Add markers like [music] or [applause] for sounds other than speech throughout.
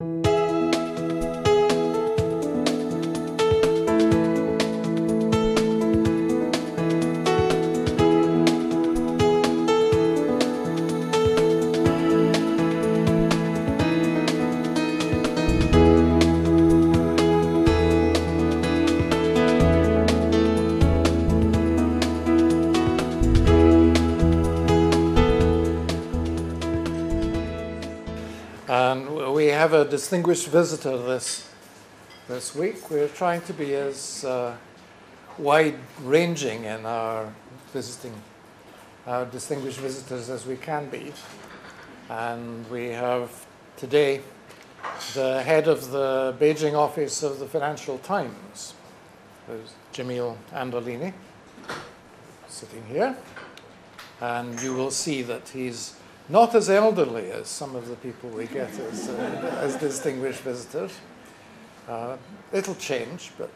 And distinguished visitor this, this week. We're trying to be as uh, wide ranging in our visiting our distinguished visitors as we can be. And we have today the head of the Beijing office of the Financial Times, who's Jamil Anderlini, sitting here. And you will see that he's not as elderly as some of the people we get as, uh, as distinguished visitors. Uh, it'll change, but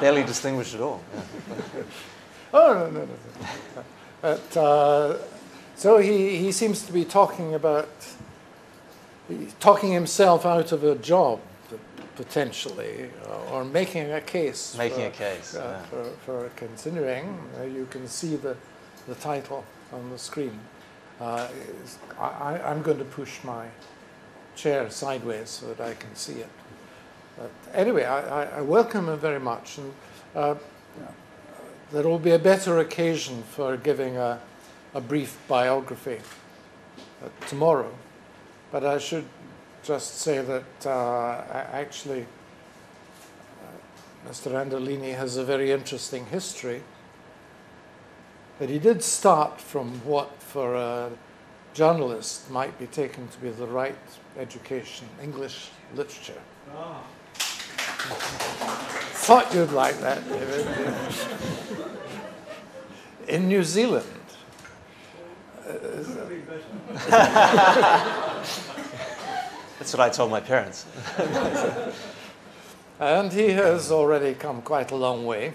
barely distinguished at all. Yeah. [laughs] oh no no no. no. But uh, so he, he seems to be talking about talking himself out of a job potentially, uh, or making a case. Making for, a case uh, yeah. for, for continuing. Uh, you can see the the title on the screen. Uh, I, am going to push my chair sideways so that I can see it. But anyway, I, I welcome him very much, and uh, there will be a better occasion for giving a, a brief biography uh, tomorrow. But I should just say that uh, actually uh, Mr. Anderlini has a very interesting history. But he did start from what, for a journalist, might be taken to be the right education, English literature. Oh. Thought you'd like that, David. In New Zealand. [laughs] That's what I told my parents. and he has already come quite a long way.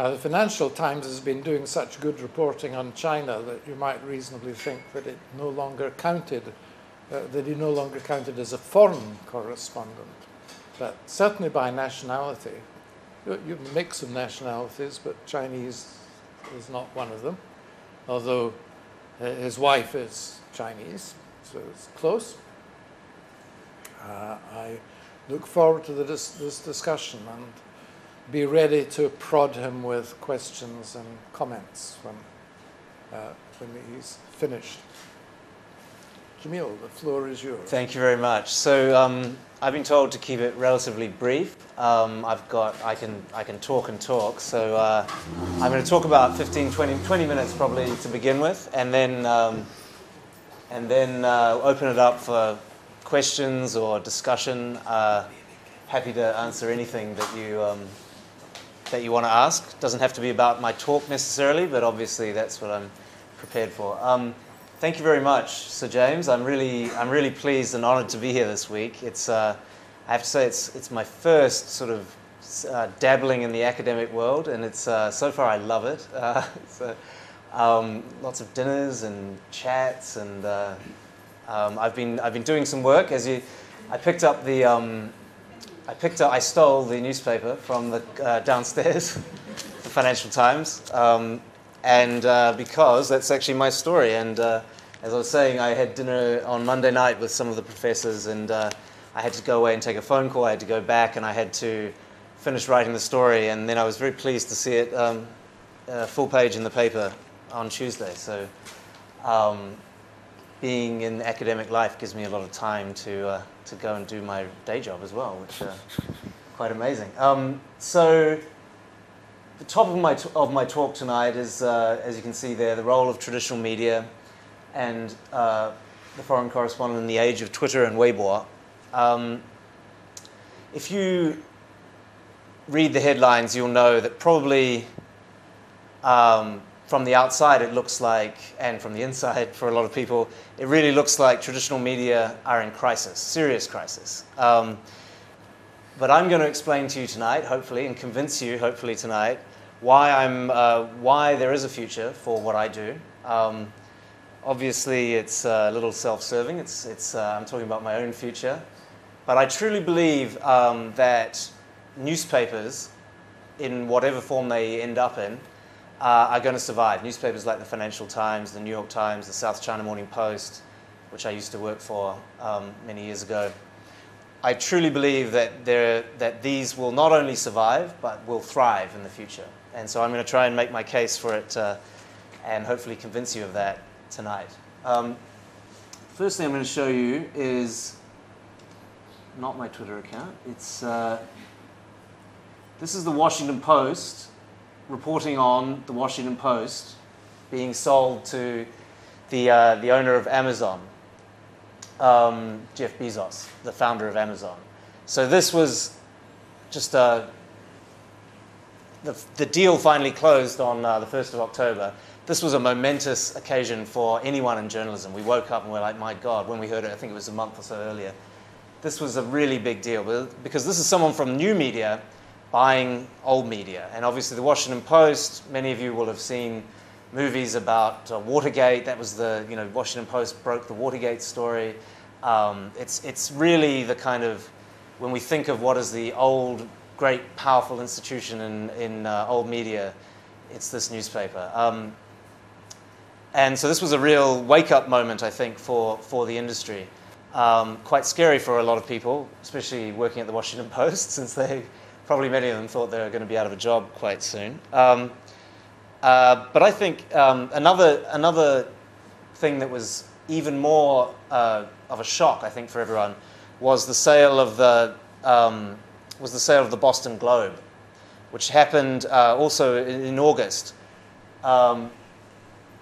Uh, the Financial Times has been doing such good reporting on China that you might reasonably think that it no longer counted, uh, that he no longer counted as a foreign correspondent. But certainly by nationality, you, you mix of nationalities, but Chinese is not one of them, although uh, his wife is Chinese, so it's close. Uh, I look forward to dis- this discussion and be ready to prod him with questions and comments when, uh, when he's finished. Jamil, the floor is yours. Thank you very much. So um, I've been told to keep it relatively brief. Um, I've got, I can, I can talk and talk. So uh, I'm going to talk about 15, 20, 20 minutes probably to begin with, and then, um, and then uh, open it up for questions or discussion. Uh, happy to answer anything that you, um, that you want to ask. Doesn't have to be about my talk necessarily, but obviously that's what I'm prepared for. Um, thank you very much, Sir James. I'm really, I'm really pleased and honoured to be here this week. It's, uh, I have to say, it's, it's my first sort of uh, dabbling in the academic world, and it's uh, so far I love it. [laughs] Uh, um, lots of dinners and chats, and uh, um, I've been I've been doing some work. As you, I picked up the um, I picked up, I stole the newspaper from the uh, downstairs, [laughs] the Financial Times, um, and uh, because that's actually my story. And uh, as I was saying, I had dinner on Monday night with some of the professors, and uh, I had to go away and take a phone call. I had to go back, and I had to finish writing the story. And then I was very pleased to see it um, full page in the paper on Tuesday. So. Um, being in academic life gives me a lot of time to, uh, to go and do my day job as well, which uh, quite amazing. Um, so, the top of my, t- of my talk tonight is, uh, as you can see there, the role of traditional media and uh, the foreign correspondent in the age of Twitter and Weibo. Um, if you read the headlines, you'll know that probably um, from the outside, it looks like, and from the inside [laughs] for a lot of people, it really looks like traditional media are in crisis, serious crisis. Um, but I'm going to explain to you tonight, hopefully, and convince you, hopefully tonight, why I'm, uh, why there is a future for what I do, um, obviously, it's a little self-serving. It's, it's, uh, I'm talking about my own future. But I truly believe um, that newspapers, in whatever form they end up in, uh, are going to survive. Newspapers like the Financial Times, the New York Times, the South China Morning Post, which I used to work for um, many years ago. I truly believe that, that these will not only survive, but will thrive in the future. And so I'm going to try and make my case for it uh, and hopefully convince you of that tonight. Um, first thing I'm going to show you is not my Twitter account. It's, uh, this is the Washington Post reporting on the Washington Post being sold to the, uh, the owner of Amazon, um, Jeff Bezos, the founder of Amazon. So this was just uh, the, the deal finally closed on uh, the 1st of October. This was a momentous occasion for anyone in journalism. We woke up and we're like, my God, when we heard it, I think it was a month or so earlier. This was a really big deal because this is someone from new media buying old media. And obviously, the Washington Post, many of you will have seen movies about uh, Watergate. That was the, you know, Washington Post broke the Watergate story. Um, it's, it's really the kind of, when we think of what is the old, great, powerful institution in, in uh, old media, it's this newspaper. Um, and so this was a real wake up moment, I think, for, for the industry. Um, quite scary for a lot of people, especially working at the Washington [laughs] Post, since they probably many of them thought they were going to be out of a job quite soon. Um, uh, but I think um, another, another thing that was even more uh, of a shock, I think, for everyone was the sale of the, um, was the, sale of the Boston Globe, which happened uh, also in, in August. Um,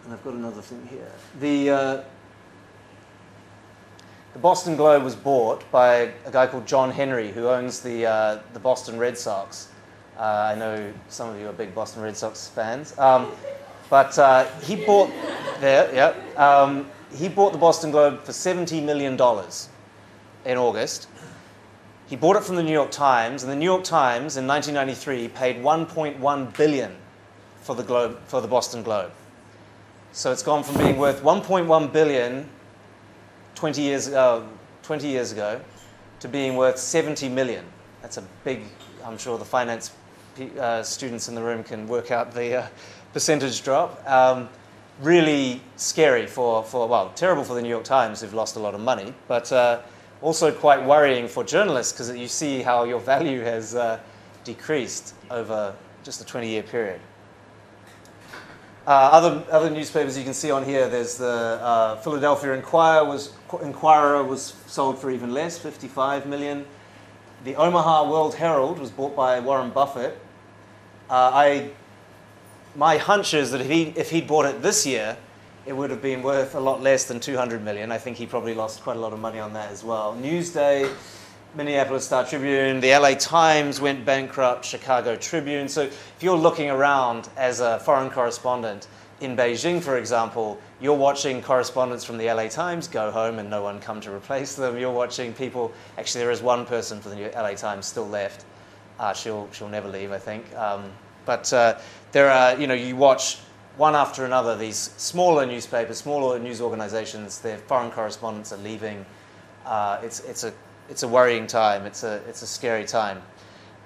and I've got another thing here. The, uh, the Boston Globe was bought by a guy called John Henry, who owns the, uh, the Boston Red Sox. Uh, I know some of you are big Boston Red Sox fans. Um, but uh, he bought there, yeah, um, he bought the Boston Globe for $70 million in August. He bought it from the New York Times, and the New York Times in 1993 paid 1.1 billion for the Globe for the Boston Globe. So it's gone from being worth 1.1 billion 20 years, uh, 20 years ago to being worth 70 million. That's a big, I'm sure the finance uh, students in the room can work out the uh, percentage drop. Um, really scary for, for, well, terrible for the New York Times who've lost a lot of money, but uh, also quite worrying for journalists because you see how your value has uh, decreased over just a 20 year period. Uh, other, other newspapers you can see on here, there's the uh, Philadelphia Inquirer was, Inquirer was sold for even less, 55 million. The Omaha World Herald was bought by Warren Buffett. Uh, I, my hunch is that if, he, if he'd bought it this year, it would have been worth a lot less than 200 million. I think he probably lost quite a lot of money on that as well. Newsday, Minneapolis Star Tribune, the LA Times went bankrupt, Chicago Tribune. So if you're looking around as a foreign correspondent in Beijing, for example, you're watching correspondents from the LA Times go home and no one come to replace them. You're watching people, actually, there is one person for the LA Times still left. Uh, she'll, she'll never leave, I think. Um, but uh, there are, you know, you watch one after another these smaller newspapers, smaller news organizations, their foreign correspondents are leaving. Uh, it's, it's a it's a worrying time. It's a, it's a scary time.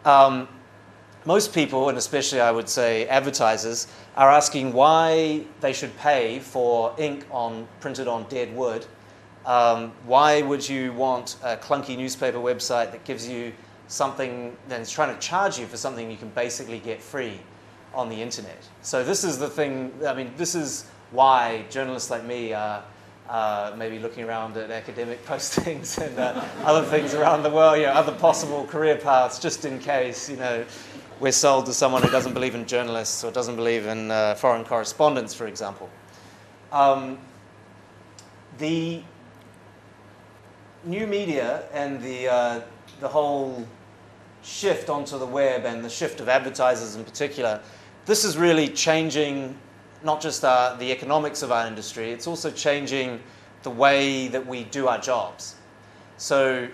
Um, most people, and especially I would say advertisers, are asking why they should pay for ink on, printed on dead wood. Um, why would you want a clunky newspaper website that gives you something that's trying to charge you for something you can basically get free on the internet? So this is the thing. I mean, this is why journalists like me are uh, maybe looking around at academic [laughs] postings and uh, other things around the world, you know, other possible career paths, just in case, you know, we're sold to someone who doesn't believe in journalists or doesn't believe in uh, foreign correspondence, for example. Um, the new media and the, uh, the whole shift onto the web and the shift of advertisers in particular, this is really changing not just our, the economics of our industry, it's also changing the way that we do our jobs. So,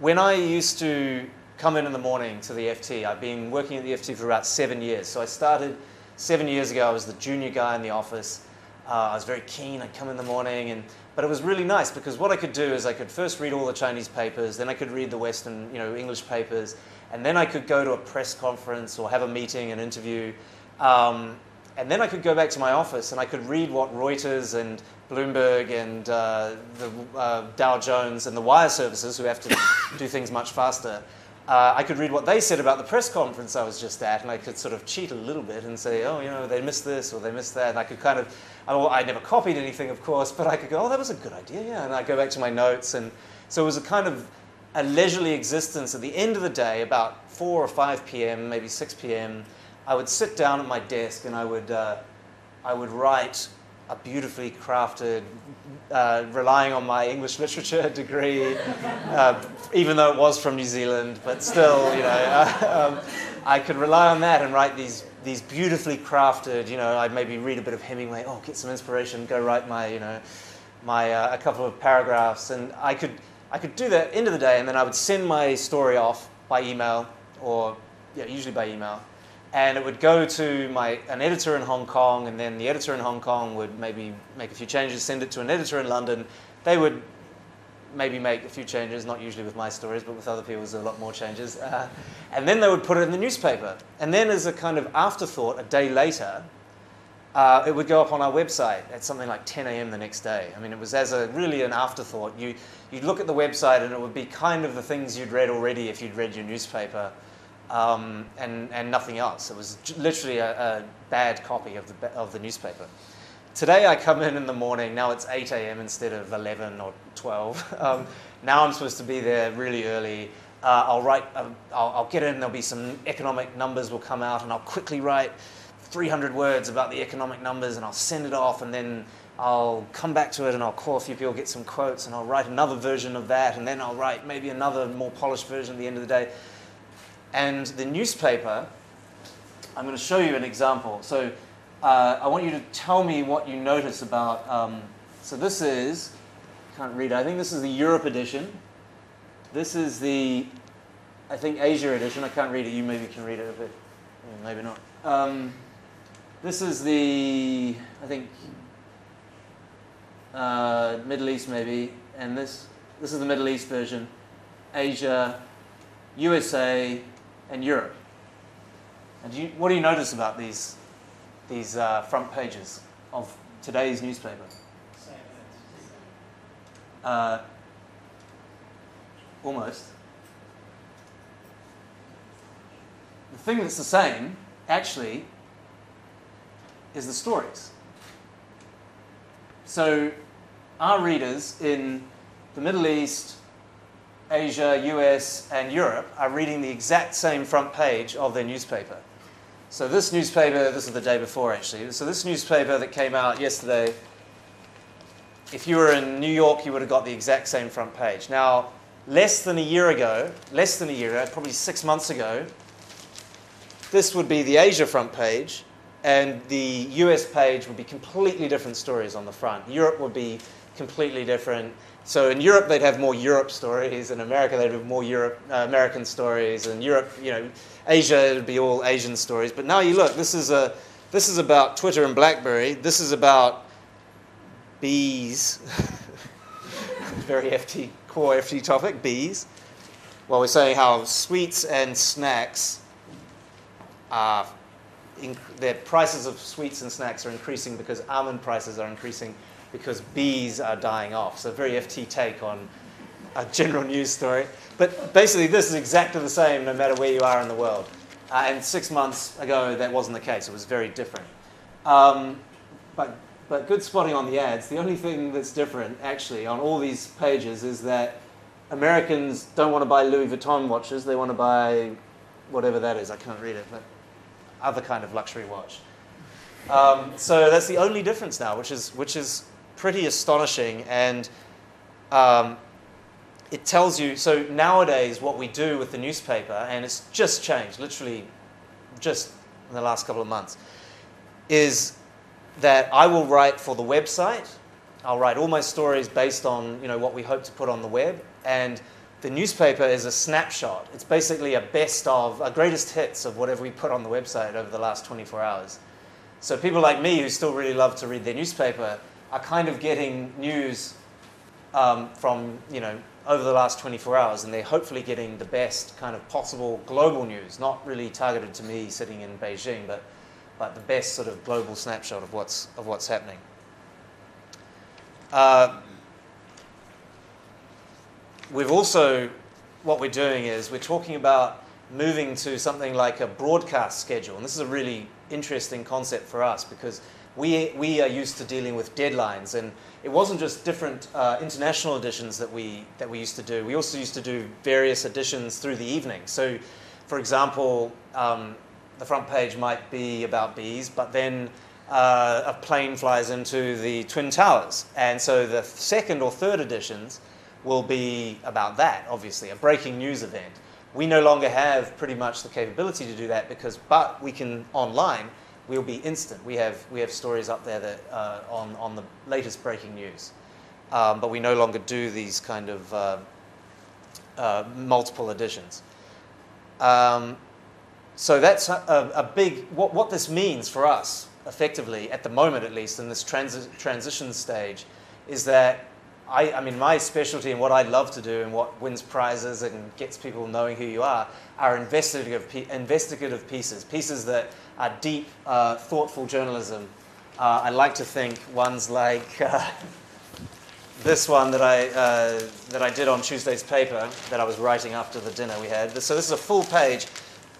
when I used to come in in the morning to the FT, I've been working at the FT for about seven years. So, I started seven years ago, I was the junior guy in the office. Uh, I was very keen. I'd come in the morning, and but it was really nice because what I could do is I could first read all the Chinese papers, then I could read the Western, you know, English papers, and then I could go to a press conference or have a meeting, an interview, um, and then I could go back to my office and I could read what Reuters and Bloomberg and uh, the uh, Dow Jones and the wire services, who have to do things much faster, uh, I could read what they said about the press conference I was just at, and I could sort of cheat a little bit and say, oh, you know, they missed this or they missed that. And I could kind of, I, I never copied anything, of course, but I could go, oh, that was a good idea, yeah. And I go back to my notes. And so it was a kind of a leisurely existence. At the end of the day, about 4 or 5 p.m., maybe 6 p.m., I would sit down at my desk and I would, uh, I would write a beautifully crafted, uh, relying on my English literature [laughs] degree, uh, even though it was from New Zealand, but still, you know, [laughs] um, I could rely on that and write these these beautifully crafted. You know, I'd maybe read a bit of Hemingway, oh, get some inspiration, go write my, you know, my uh, a couple of paragraphs, and I could I could do that end of the day, and then I would send my story off by email or yeah, usually by email and it would go to my an editor in Hong Kong, and then the editor in Hong Kong would maybe make a few changes, send it to an editor in London. They would maybe make a few changes, not usually with my stories, but with other people's a lot more changes. Uh, and then they would put it in the newspaper. And then, as a kind of afterthought, a day later, uh, it would go up on our website at something like 10 a.m. the next day. I mean, it was as a really an afterthought. You, you'd look at the website, and it would be kind of the things you'd read already if you'd read your newspaper um, and, and nothing else. It was literally a, a, bad copy of the, of the newspaper. Today I come in in the morning, now it's 8 a.m. instead of 11 or 12. [laughs] Um, now I'm supposed to be there really early. Uh, I'll write, uh, I'll, I'll, get in, there'll be some economic numbers will come out, and I'll quickly write 300 words about the economic numbers, and I'll send it off, and then I'll come back to it and I'll call a few people, get some quotes, and I'll write another version of that, and then I'll write maybe another more polished version at the end of the day. And the newspaper, I'm going to show you an example. So uh, I want you to tell me what you notice about. Um, so this is, can't read I think this is the Europe edition. This is the, I think, Asia edition. I can't read it. You maybe can read it a bit. Maybe not. Um, this is the, I think, uh, Middle East maybe, and this this is the Middle East version, Asia, USA, and Europe. And you, what do you notice about these, these uh, front pages of today's newspaper? Uh, almost. The thing that's the same, actually, is the stories. So, our readers in the Middle East, Asia, US, and Europe are reading the exact same front page of their newspaper. So this newspaper, this is the day before actually, so this newspaper that came out yesterday, if you were in New York, you would have got the exact same front page. Now, less than a year ago, less than a year ago, probably six months ago, this would be the Asia front page, and the US page would be completely different stories on the front. Europe would be completely different. So in Europe, they'd have more Europe stories. In America, they'd have more Europe, uh, American stories. And Europe, you know, Asia, it'd be all Asian stories. But now you look, this is, a, this is about Twitter and BlackBerry. This is about bees. [laughs] Very FT, core FT topic, bees. Well, we're saying how sweets and snacks are, their prices of sweets and snacks are increasing because almond prices are increasing because bees are dying off. So, very FT take on a general news story. But basically, this is exactly the same no matter where you are in the world. Uh, and six months ago, that wasn't the case. It was very different. Um, but, but good spotting on the ads. The only thing that's different, actually, on all these pages is that Americans don't want to buy Louis Vuitton watches. They want to buy whatever that is. I can't read it, but other kind of luxury watch. Um, so that's the only difference now, which is, which is pretty astonishing. And um, it tells you so nowadays, what we do with the newspaper, and it's just changed, literally just in the last couple of months, is that I will write for the website. I'll write all my stories based on you know, what we hope to put on the web. And the newspaper is a snapshot. It's basically a best of, a greatest hits of whatever we put on the website over the last 24 hours. So people like me who still really love to read their newspaper are kind of getting news um, from, you know, over the last 24 hours, and they're hopefully getting the best kind of possible global news, not really targeted to me sitting in Beijing, but, but the best sort of global snapshot of what's, of what's happening. Uh, we've also, what we're doing is we're talking about moving to something like a broadcast schedule. And this is a really interesting concept for us because we, we are used to dealing with deadlines. And it wasn't just different uh, international editions that we, that we used to do. We also used to do various editions through the evening. So, for example, um, the front page might be about bees, but then uh, a plane flies into the Twin Towers. And so the second or third editions will be about that, obviously, a breaking news event. We no longer have pretty much the capability to do that because, but we can online, we'll be instant. We have, we have stories up there that, uh, on, on the latest breaking news. Um, but we no longer do these kind of uh, uh, multiple editions. Um, so that's a, a, big, what, what this means for us, effectively, at the moment at least, in this transi- transition stage, is that I, I, mean, my specialty and what I love to do and what wins prizes and gets people knowing who you are are investigative, investigative pieces, pieces that are deep, uh, thoughtful journalism. Uh, I like to think ones like uh, [laughs] this one that I, uh, that I did on Tuesday's paper that I was writing after the dinner we had. So this is a full page.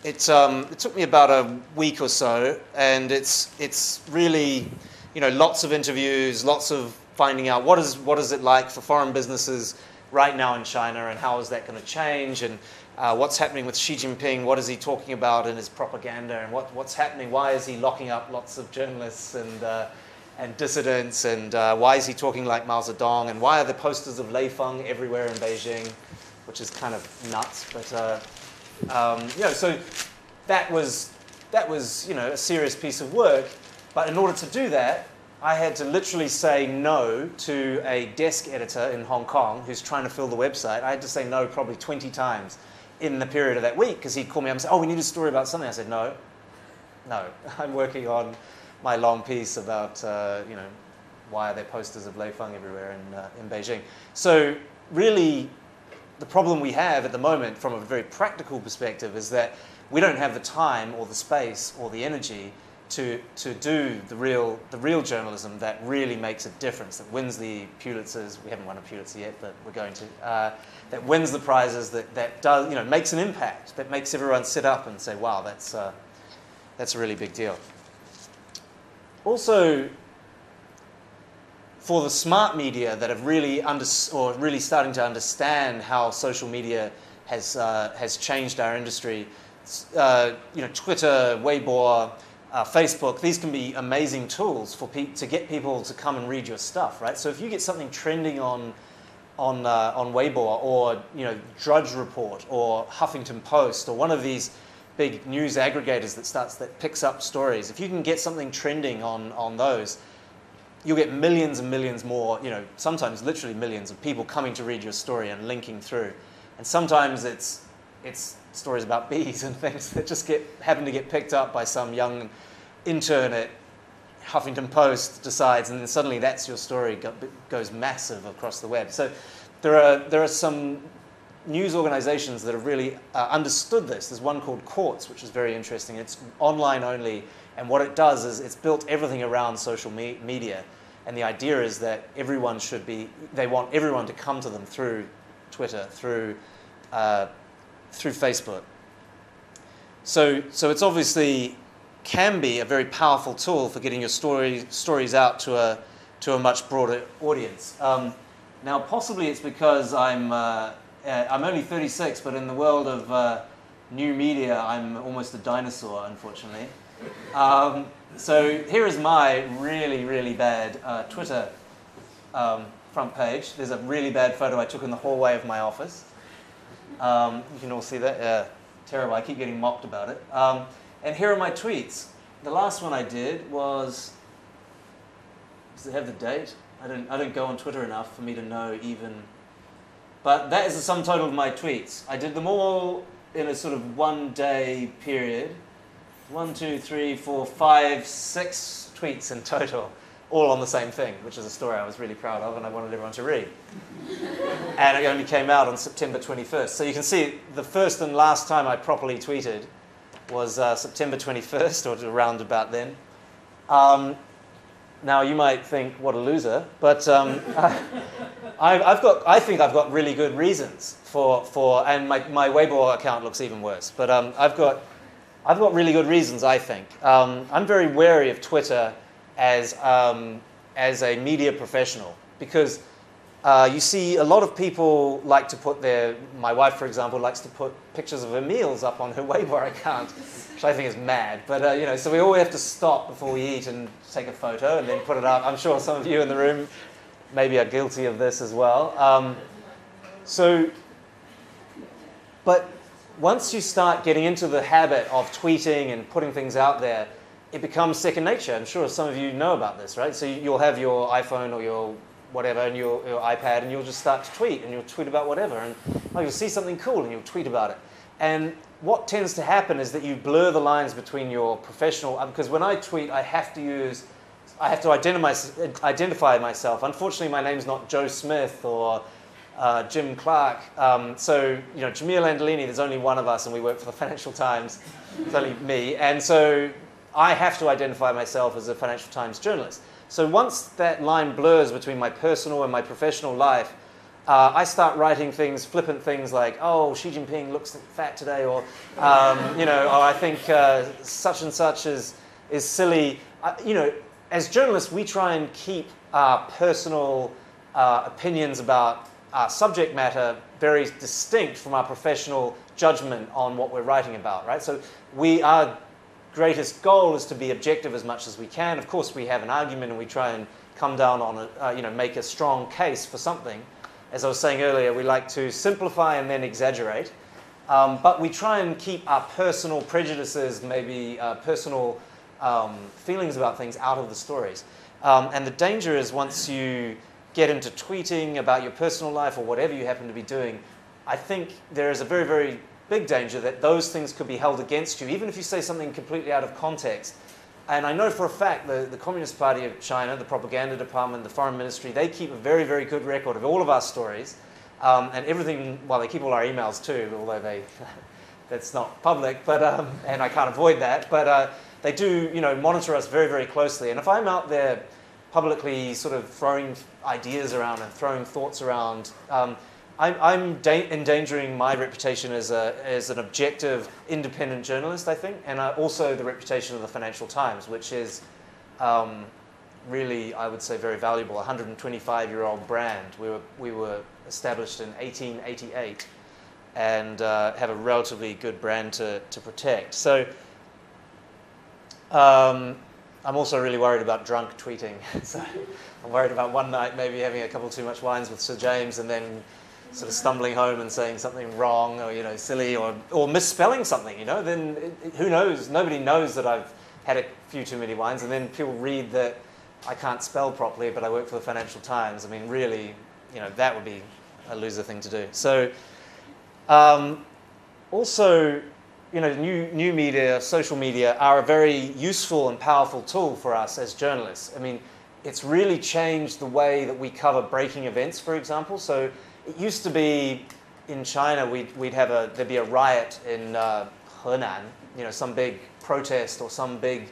It, um, it took me about a week or so, and it's, it's really, you know, lots of interviews, lots of finding out what is, what is it like for foreign businesses right now in China and how is that going to change and uh, what's happening with Xi Jinping, what is he talking about in his propaganda and what, what's happening, why is he locking up lots of journalists and, uh, and dissidents and uh, why is he talking like Mao Zedong and why are the posters of Lei Feng everywhere in Beijing, which is kind of nuts. But, uh, um, you know, so that was, that was, you know, a serious piece of work. But in order to do that, I had to literally say no to a desk editor in Hong Kong who's trying to fill the website. I had to say no probably 20 times in the period of that week because he'd call me up and say, Oh, we need a story about something. I said, No, no. [laughs] I'm working on my long piece about, uh, you know, why are there posters of Lei Feng everywhere in, uh, in Beijing. So, really, the problem we have at the moment from a very practical perspective is that we don't have the time or the space or the energy to, to do the real, the real journalism that really makes a difference, that wins the Pulitzers. We haven't won a Pulitzer yet, but we're going to. Uh, that wins the prizes, that, that does, you know, makes an impact, that makes everyone sit up and say, wow, that's, uh, that's a really big deal. Also, for the smart media that have really under, or really starting to understand how social media has, uh, has changed our industry, uh, you know, Twitter, Weibo, uh, Facebook, these can be amazing tools for pe- to get people to come and read your stuff, right? So if you get something trending on on uh, on Weibo or you know Drudge Report or Huffington Post or one of these big news aggregators that starts that picks up stories, if you can get something trending on on those, you'll get millions and millions more. You know, sometimes literally millions of people coming to read your story and linking through, and sometimes it's it's stories about bees and things that just get happen to get picked up by some young intern at Huffington Post decides, and then suddenly that's your story goes massive across the web. So there are there are some news organizations that have really uh, understood this. There's one called Quartz, which is very interesting. It's online only, and what it does is it's built everything around social me- media. And the idea is that everyone should be, they want everyone to come to them through Twitter, through uh, through Facebook. So, so it's obviously can be a very powerful tool for getting your story, stories out to a, to a much broader audience. Um, now, possibly it's because I'm, uh, uh I'm only 36, but in the world of uh, new media, I'm almost a dinosaur, unfortunately. Um, so here is my really, really bad uh, Twitter um, front page. There's a really bad photo I took in the hallway of my office. Um, you can all see that. Yeah, terrible. I keep getting mocked about it. Um, and here are my tweets. The last one I did was. Does it have the date? I don't, I don't go on Twitter enough for me to know even. But that is the sum total of my tweets. I did them all in a sort of one day period. one, two, three, four, five, six tweets in total, all on the same thing, which is a story I was really proud of and I wanted everyone to read. and it only came out on September 21st. So you can see the first and last time I properly tweeted was uh, September 21st, or around about then. Um, now you might think, what a loser, but um, [laughs] I, have got, I think I've got really good reasons for, for and my, my Weibo account looks even worse, but um, I've, got, I've got really good reasons, I think. Um, I'm very wary of Twitter as, um, as a media professional because uh, you see a lot of people like to put their, my wife, for example, likes to put pictures of her meals up on her [laughs] Weibo account, which I think is mad. But, uh, you know, so we always have to stop before we eat and take a photo and then put it up. I'm sure some of you in the room maybe are guilty of this as well. Um, so, but once you start getting into the habit of tweeting and putting things out there, it becomes second nature. I'm sure some of you know about this, right? So you'll have your iPhone or your whatever and your, your iPad and you'll just start to tweet and you'll tweet about whatever and oh, you'll see something cool and you'll tweet about it. And what tends to happen is that you blur the lines between your professional, because when I tweet, I have to use, I have to identify, identify myself. Unfortunately, my name's not Joe Smith or uh, Jim Clark. Um, so, you know, Jamil Anderlini, there's only one of us and we work for the [laughs] Financial Times. It's only me. And so I have to identify myself as a Financial Times journalist. So once that line blurs between my personal and my professional life, uh, I start writing things, flippant things like, oh, Xi Jinping looks fat today, or, um, you know, oh, I think uh, such and such is, is silly. Uh, you know, as journalists, we try and keep our personal uh, opinions about our subject matter very distinct from our professional judgment on what we're writing about, right? So we are greatest goal is to be objective as much as we can. Of course, we have an argument and we try and come down on a, uh, you know, make a strong case for something. As I was saying earlier, we like to simplify and then exaggerate. Um, but we try and keep our personal prejudices, maybe uh, personal um, feelings about things out of the stories. Um, and the danger is once you get into tweeting about your personal life or whatever you happen to be doing, I think there is a very, very big danger that those things could be held against you, even if you say something completely out of context. And I know for a fact the, the Communist Party of China, the propaganda department, the foreign ministry, they keep a very, very good record of all of our stories. Um, and everything, well, they keep all our emails too, although they, [laughs] that's not public, but, um, and I can't avoid that. But uh, they do, you know, monitor us very, very closely. And if I'm out there publicly sort of throwing ideas around and throwing thoughts around, um, I'm, I'm da- endangering my reputation as, a, as an objective, independent journalist, I think, and uh, also the reputation of the Financial Times, which is um, really, I would say, very valuable. A 125 year old brand. We were, we were established in 1888 and uh, have a relatively good brand to, to protect. So um, I'm also really worried about drunk tweeting. [laughs] so I'm worried about one night maybe having a couple too much wines with Sir James and then sort of stumbling home and saying something wrong or you know silly or, or misspelling something you know then who knows? Nobody knows that i've had a few too many wines. And then people read that i can't spell properly but i work for the financial times. I mean really you know that would be a loser thing to do. So um, also you know new, new media social media are a very useful and powerful tool for us as journalists. I mean it's really changed the way that we cover breaking events for example. So it used to be in China, we'd, we'd have a, there'd be a riot in uh, Henan, you know, some big protest or some big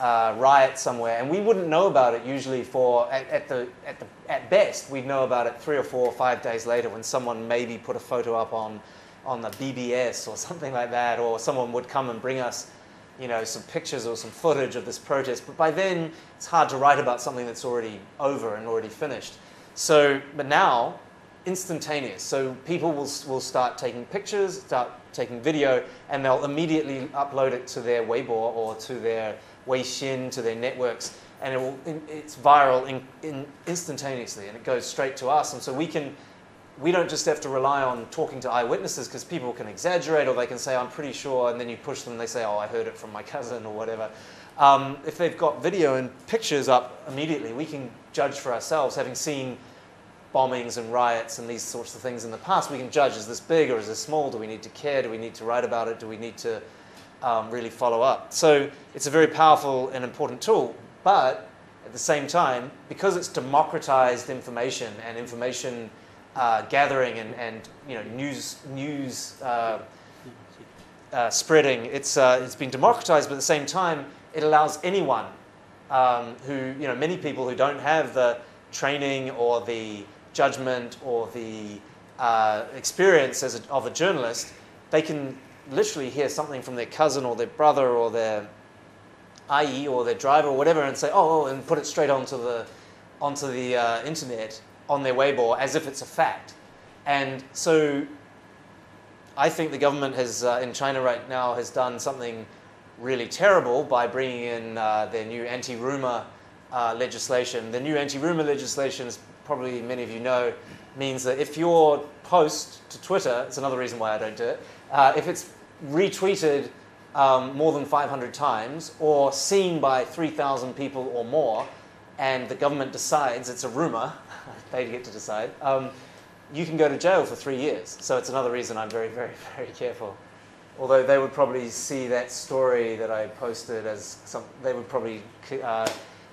uh, riot somewhere, and we wouldn't know about it usually for, at, at, the, at, the, at best, we'd know about it three or four or five days later when someone maybe put a photo up on, on the BBS or [laughs] something like that, or someone would come and bring us you know, some pictures or some footage of this protest. But by then, it's hard to write about something that's already over and already finished. So, but now, instantaneous. So people will, will start taking pictures, start taking video, and they'll immediately upload it to their Weibo or to their Weixin, to their networks, and it will, it's viral in, in instantaneously, and it goes straight to us. And so we can, we don't just have to rely on talking to eyewitnesses because people can exaggerate or they can say, I'm pretty sure, and then you push them and they say, oh, I heard it from my [laughs] cousin or whatever. Um, if they've got video and pictures up immediately, we can judge for ourselves, having seen bombings and riots and these sorts of things in the past, we can judge is this big or is this small? Do we need to care? Do we need to write about it? Do we need to um, really follow up. So it's a very powerful and important tool. But at the same time, because it's democratized information and information uh, gathering and, and you know, news, news uh, uh, spreading, it's, uh, it's been democratized, but at the same time, it allows anyone um, who, you know, many people who don't have the training or the judgment or the uh, experience as a, of a journalist, they can literally hear something from their cousin or their brother or their ayi or their driver or whatever and say, oh, oh and put it straight onto the, onto the uh, internet on their Weibo as if it's a fact. And so I think the government has, uh, in China right now, has done something really terrible by bringing in uh, their new anti-rumor uh, legislation. The new anti-rumor legislation, as probably many of you know, means that if your post to Twitter, it's another reason why I don't do it, uh, if it's retweeted um, more than 500 times or seen by 3,000 people or more, and the government decides it's a rumor, [laughs] they get to decide, um, you can go to jail for three years. So it's another reason I'm very, [laughs] very, very careful. Although they would probably see that story that I posted as some, they would probably uh,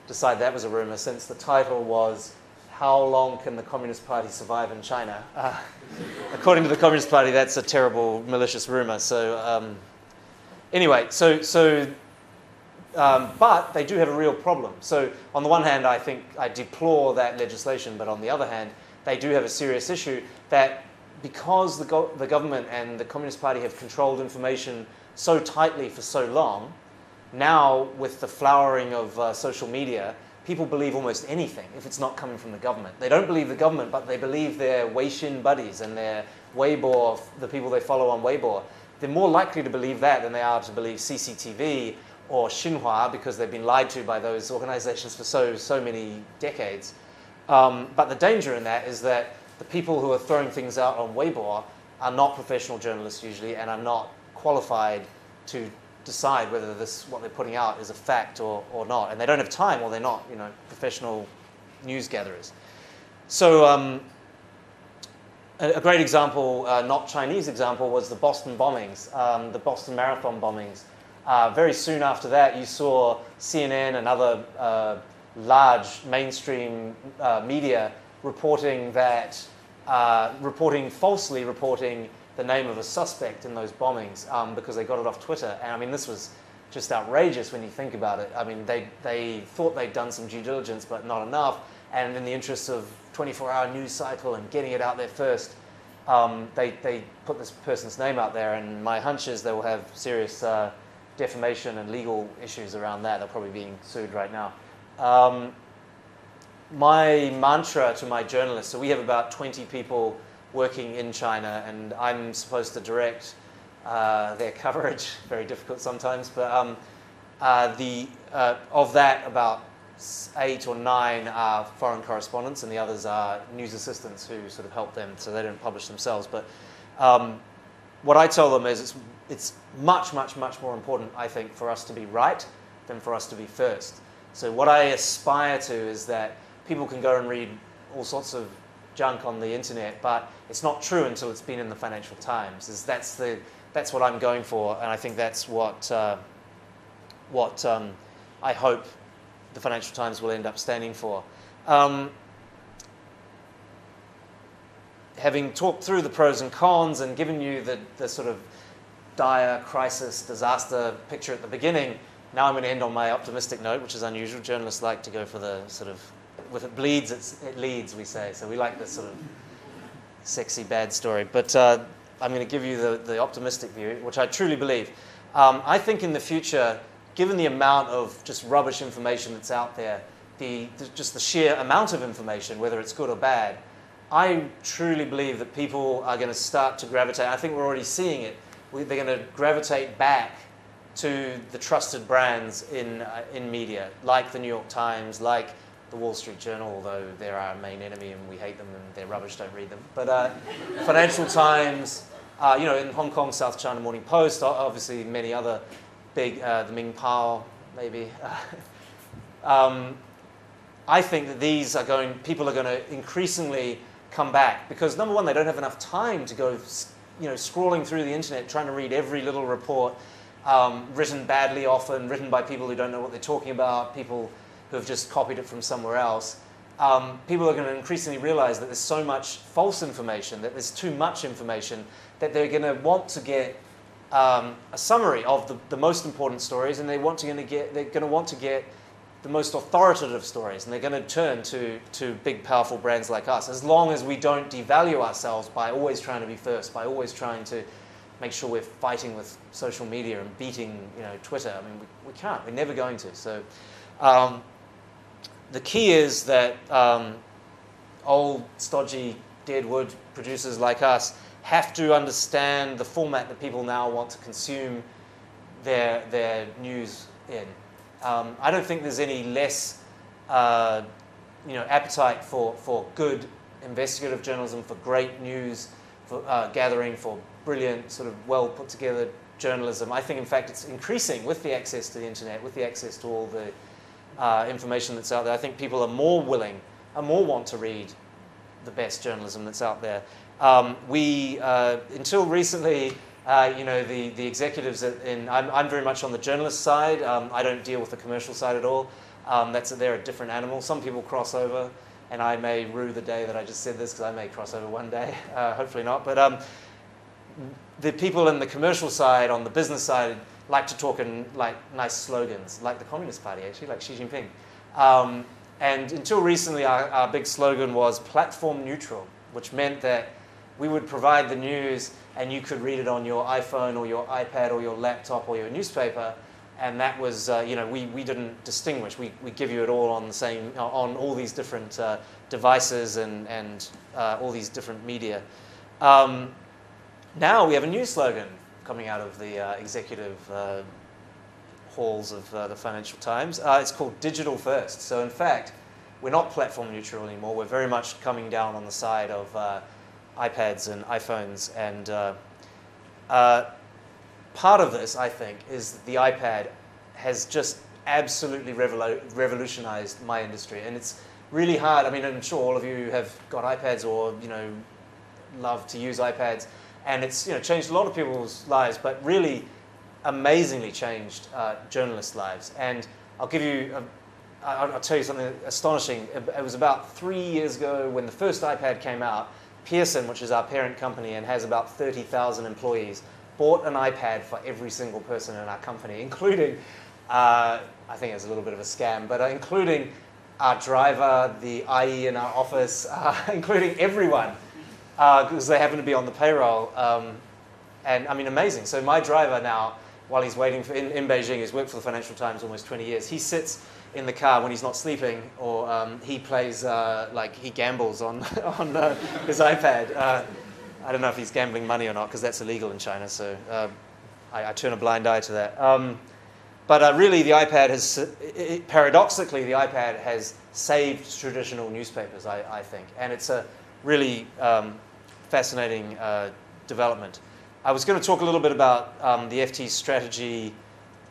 decide that was a rumor since the title was How Long Can the Communist Party Survive in China? Uh, [laughs] according to the Communist Party, that's a terrible, malicious rumor. So, um, anyway, so, so um, but they do have a real problem. So, on the one hand, I think I deplore that legislation, but on the other hand, they do have a serious issue that because the, go- the government and the Communist Party have controlled information so tightly for so long, now with the flowering of uh, social media, people believe almost anything if it's not coming from the government. They don't believe the government, but they believe their Weixin buddies and their Weibo, the people they follow on Weibo. They're more likely to believe that than they are to believe CCTV or Xinhua because they've been lied to by those organizations for so, so many decades. Um, but the danger in that is that the people who are throwing things out on Weibo are not professional journalists usually and are not qualified to decide whether this what they're putting out is a fact or, or not. And they don't have time or they're not, you know, professional news gatherers. So um, a, a, great example, uh, not Chinese example, was the Boston bombings, um, the Boston Marathon bombings. Uh, very soon after that, you saw CNN and other uh, large mainstream uh, media reporting that, uh, reporting falsely reporting the name of a suspect in those bombings um, because they got it off Twitter. And I mean, this was just outrageous when you think about it. I mean, they, they thought they'd done some due diligence, but not enough. And in the interest of 24 hour news cycle and getting it out there first, um, they, they put this person's name out there. And my hunch is they will have serious uh, defamation and legal issues around that. They're probably being sued right now. Um, my mantra to my journalists so we have about 20 people working in China, and I'm supposed to direct uh, their [laughs] coverage. Very difficult sometimes, but um, uh, the uh, of that, about eight or nine are foreign correspondents, and the others are news assistants who sort of help them, so they don't publish themselves. But um, what I tell them is it's it's much, much, much more important, I think, for us to be right than for us to be first. So what I aspire to is that people can go and read all sorts of junk on the internet, but it's not true until it's been in the Financial Times. Is that's the that's what I'm going for, and I think that's what uh, what um, I hope the Financial Times will end up standing for. Um, having talked through the pros and cons and given you the, the sort of dire crisis, disaster picture at the beginning, now I'm going to end on my optimistic note, which is unusual. Journalists like to go for the sort of, if it bleeds, it leads, we say. So we like this sort of sexy bad story. But uh, I'm going to give you the, the optimistic view, which I truly believe. Um, I think in the future, given the amount of just rubbish information that's out there, the, the, just the sheer amount of information, whether it's good or bad, I truly believe that people are going to start to gravitate. I think we're already seeing it. They're going to gravitate back to the trusted brands in, uh, in media, like the New York Times, like the Wall Street Journal, although they're our main enemy and we hate them and they're rubbish, don't read them. But uh, Financial Times, uh, you know, in Hong Kong, South China Morning Post, obviously many other big, uh, the Ming Pao, maybe. [laughs] um, I think that these are going, people are going to increasingly come back because number one, they don't have enough time to go, you know, scrolling through the internet trying to read every little report um, written badly often, written by people who don't know what they're talking about, people who have just copied it from somewhere else. Um, people are going to increasingly realize that there's so much false information, that there's too much information, that they're going to want to get um, a summary of the, the most important stories, and they want to gonna get, they're going to want to get the most authoritative stories, and they're going to turn to, to big, powerful brands like us. As long as we don't devalue ourselves by always trying to be first, by always trying to make sure we're fighting with social media and beating you know, Twitter. I mean, we, we can't. We're never going to. So um, the key is that um, old, stodgy, deadwood producers like us have to understand the format that people now want to consume their, their news in. Um, I don't think there's any less uh, you know, appetite for, for good investigative journalism, for great news for, uh, gathering, for brilliant, sort of well put together journalism. I think, in fact, it's increasing with the access to the internet, with the access to all the uh, information that's out there. I think people are more willing, are more want to read the best journalism that's out there. Um, we, uh, until recently, uh, you know, the, the executives in, I'm, I'm very much on the journalist side. Um, I don't deal with the commercial side at all. Um, that's they're a different animal. Some people cross over, and I may rue the day that I just said this because I may cross over one day. [laughs] Uh, hopefully not. But um, the people in the commercial side, on the business side, like to talk in like nice slogans, like the Communist Party actually, like Xi Jinping. Um, and until recently, our, our big slogan was platform neutral, which meant that we would provide the news and you could read it on your iPhone or your iPad or your laptop or your newspaper. And that was, uh, you know, we, we didn't distinguish. We, we give you it all on the same, on all these different uh, devices and, and uh, all these different media. Um, now we have a new slogan coming out of the uh, executive uh, halls of uh, the Financial Times. it's called Digital First. So, in fact, we're not platform neutral anymore. We're very much coming down on the side of iPads and iPhones. And uh, uh, part of this, I think, is the iPad has just absolutely revolu- revolutionized my industry. And it's really hard. I mean, I'm sure all of you have got iPads or, you know, love to use iPads. And it's, you know, changed a lot of people's lives, but really amazingly changed uh, journalists' lives. And I'll give you, a, I'll tell you something astonishing. It was about three years ago when the first iPad came out Pearson, which is our parent company and has about 30,000 employees, bought an iPad for every single person in our company, [laughs] including, uh, I think it's a little bit of a scam, but uh, including our driver, the ayi in our office, [laughs] uh, including everyone, because uh, they happen to be on the payroll. Um, and I mean, amazing. So my driver now, while he's waiting for, in, in Beijing, he's worked for the Financial Times almost 20 years, he sits in the car when he's not sleeping, or um, he plays uh, like he gambles on [laughs] on uh, his iPad. Uh, I don't know if he's gambling money or not because that's illegal in China. So um, I, I, turn a blind eye to that. Um, but uh, really, the iPad has it, paradoxically the iPad has saved traditional newspapers. I, I think, and it's a really um, fascinating uh, development. I was going to talk a little bit about um, the FT's strategy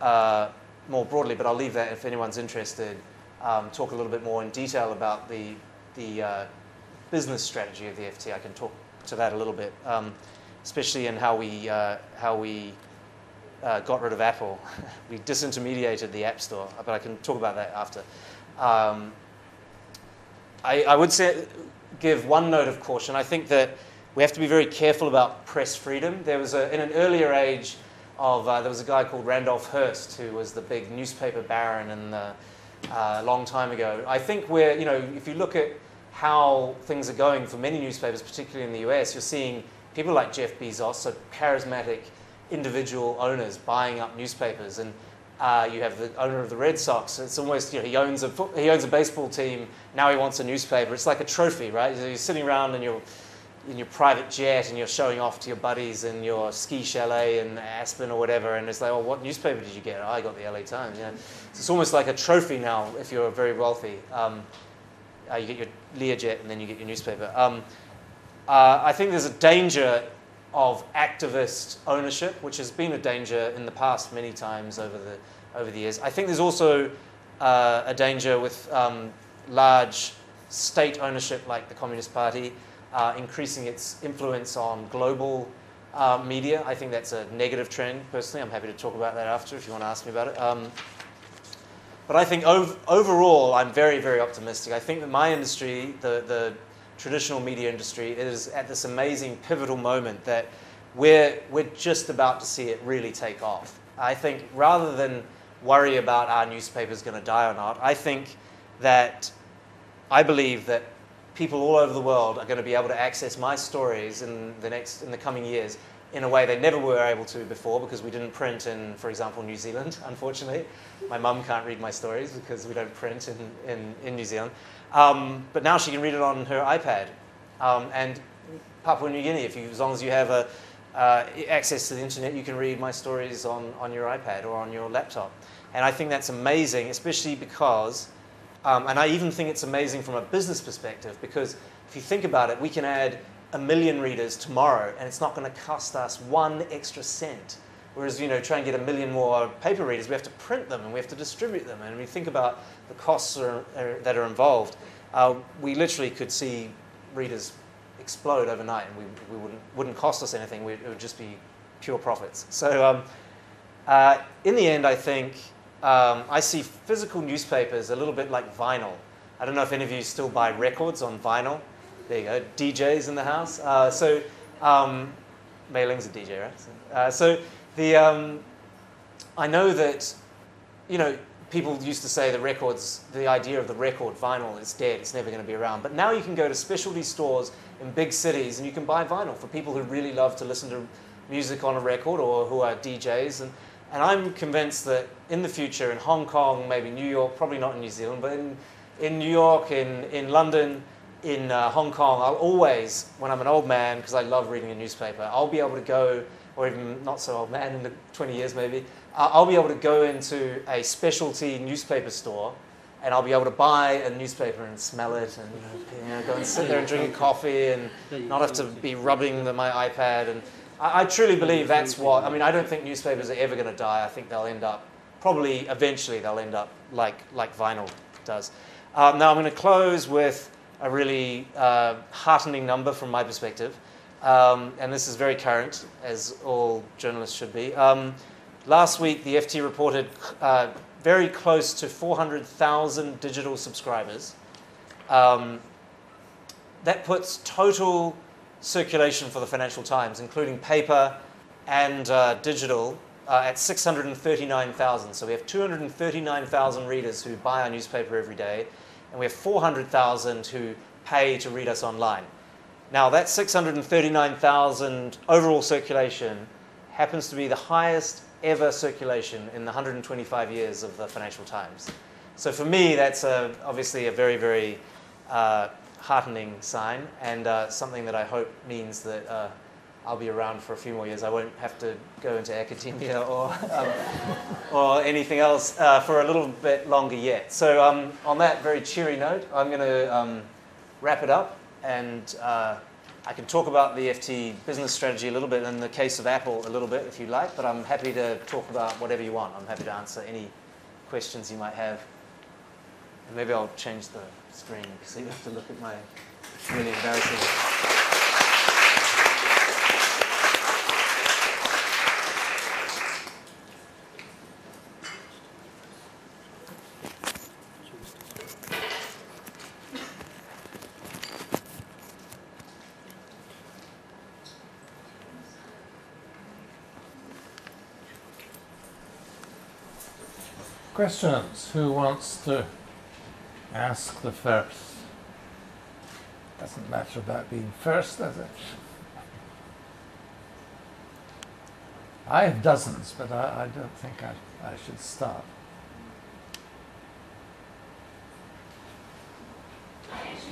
uh, more broadly, but I'll leave that if anyone's interested. Um, talk a little bit more in detail about the, the uh, business strategy of the FT. I can talk to that a little bit, um, especially in how we, uh, how we uh, got rid of Apple. [laughs] we disintermediated the App Store, but I can talk about that after. Um, I, I, would say, give one note of caution. I think that we have to be very careful about press freedom. There was a, in an earlier age, of uh, there was a guy called Randolph Hearst who was the big newspaper baron in the, uh, a long time ago. I think we're, you know, if you look at how things are going for many newspapers, particularly in the US, you're seeing people like Jeff Bezos, so charismatic individual owners buying up newspapers. And uh, you have the owner of the Red Sox. It's almost, you know, he owns, a, he owns a baseball team. Now he wants a newspaper. It's like a trophy, right? So you're sitting around and you're in your private jet and you're showing off to your buddies in your ski chalet in Aspen or whatever, and it's like, oh, what newspaper did you get? Oh, I got the LA Times. You know? so it's almost like a trophy now if you're very wealthy. Um, uh, you get your Learjet and then you get your newspaper. Um, uh, I think there's a danger of activist ownership, which has been a danger in the past many times over the over the years. I think there's also uh, a danger with um, large state ownership, like the Communist Party uh, increasing its influence on global uh, media. I think that's a negative trend, personally. I'm happy to talk about that after if you want to ask me about it. Um, but I think ov- overall, I'm very, very optimistic. I think that my industry, the, the traditional media industry, is at this amazing pivotal moment that we're, we're just about to see it really take off. I think rather than worry about our newspapers going to die or not, I think that I believe that people all over the world are going to be able to access my stories in the next in the coming years in a way they never were able to before because we didn't print in, for example, New Zealand, [laughs] unfortunately. My mum can't read my stories because we don't print in, in, in New Zealand. Um, but now she can read it on her iPad. Um, and Papua New Guinea, if you, as long as you have a, uh, access to the internet, you can read my stories on, on your iPad or on your laptop. And I think that's amazing, especially because um, and I even think it's amazing from a business perspective because if you think about it, we can add a million readers tomorrow and it's not going to cost us one extra cent. Whereas, you know, try and get a million more paper readers, we have to print them and we have to distribute them. And we think about the costs are, are, that are involved. Uh, we literally could see readers explode overnight and we, we wouldn't, wouldn't cost us anything. We, it would just be pure profits. So, um, uh, in the end, I think um, I see physical newspapers a little bit like vinyl. I don't know if any of you still buy records on vinyl. There you go, DJs in the house. Uh, so, um, Mei-Ling's a DJ, right? So, uh, so the, um, I know that, you know, people used to say the records, the idea of the record vinyl is dead, it's never going to be around. But now you can go to specialty stores in big cities and you can buy vinyl for people who really love to listen to music on a record or who are DJs. And and I'm convinced that in the future, in Hong Kong, maybe New York, probably not in New Zealand, but in, in New York, in, in London, in uh, Hong Kong, I'll always, when I'm an old man, because I love reading a newspaper, I'll be able to go, or even not so old man, in the 20 years maybe, uh, I'll be able to go into a specialty newspaper store and I'll be able to buy a newspaper and smell it and you know, go and sit there and drink a coffee and not have to be rubbing the, my iPad and I, I truly believe that's what, I mean, I don't think newspapers are ever going to die. I think they'll end up, probably eventually, they'll end up like, like vinyl does. Um, now, I'm going to close with a really uh, heartening number from my perspective. Um, and this is very current, as all journalists should be. Um, last week, the FT reported uh, very close to 400,000 digital subscribers. Um, that puts total circulation for the Financial Times, including paper and uh, digital, uh, at 639,000. So we have 239,000 readers who buy our newspaper every day, and we have 400,000 who pay to read us online. Now, that 639,000 overall circulation happens to be the highest ever circulation in the 125 years of the Financial Times. So for me, that's a, obviously a very, very uh, heartening sign and uh, something that I hope means that uh, I'll be around for a few more years. I won't have to go into academia [laughs] or, um, or anything else uh, for a little bit longer yet. So, um, on that very cheery note, I'm going to um, wrap it up and uh, I can talk about the FT business strategy a little bit, in the case of Apple a little bit if you like, but I'm happy to talk about whatever you want. I'm happy to answer any questions you might have. And maybe I'll change the screen because you have to look at my really embarrassing. Questions? Who wants to ask the first? Doesn't matter about being first, does it? I have dozens, but I, I don't think I, I should start.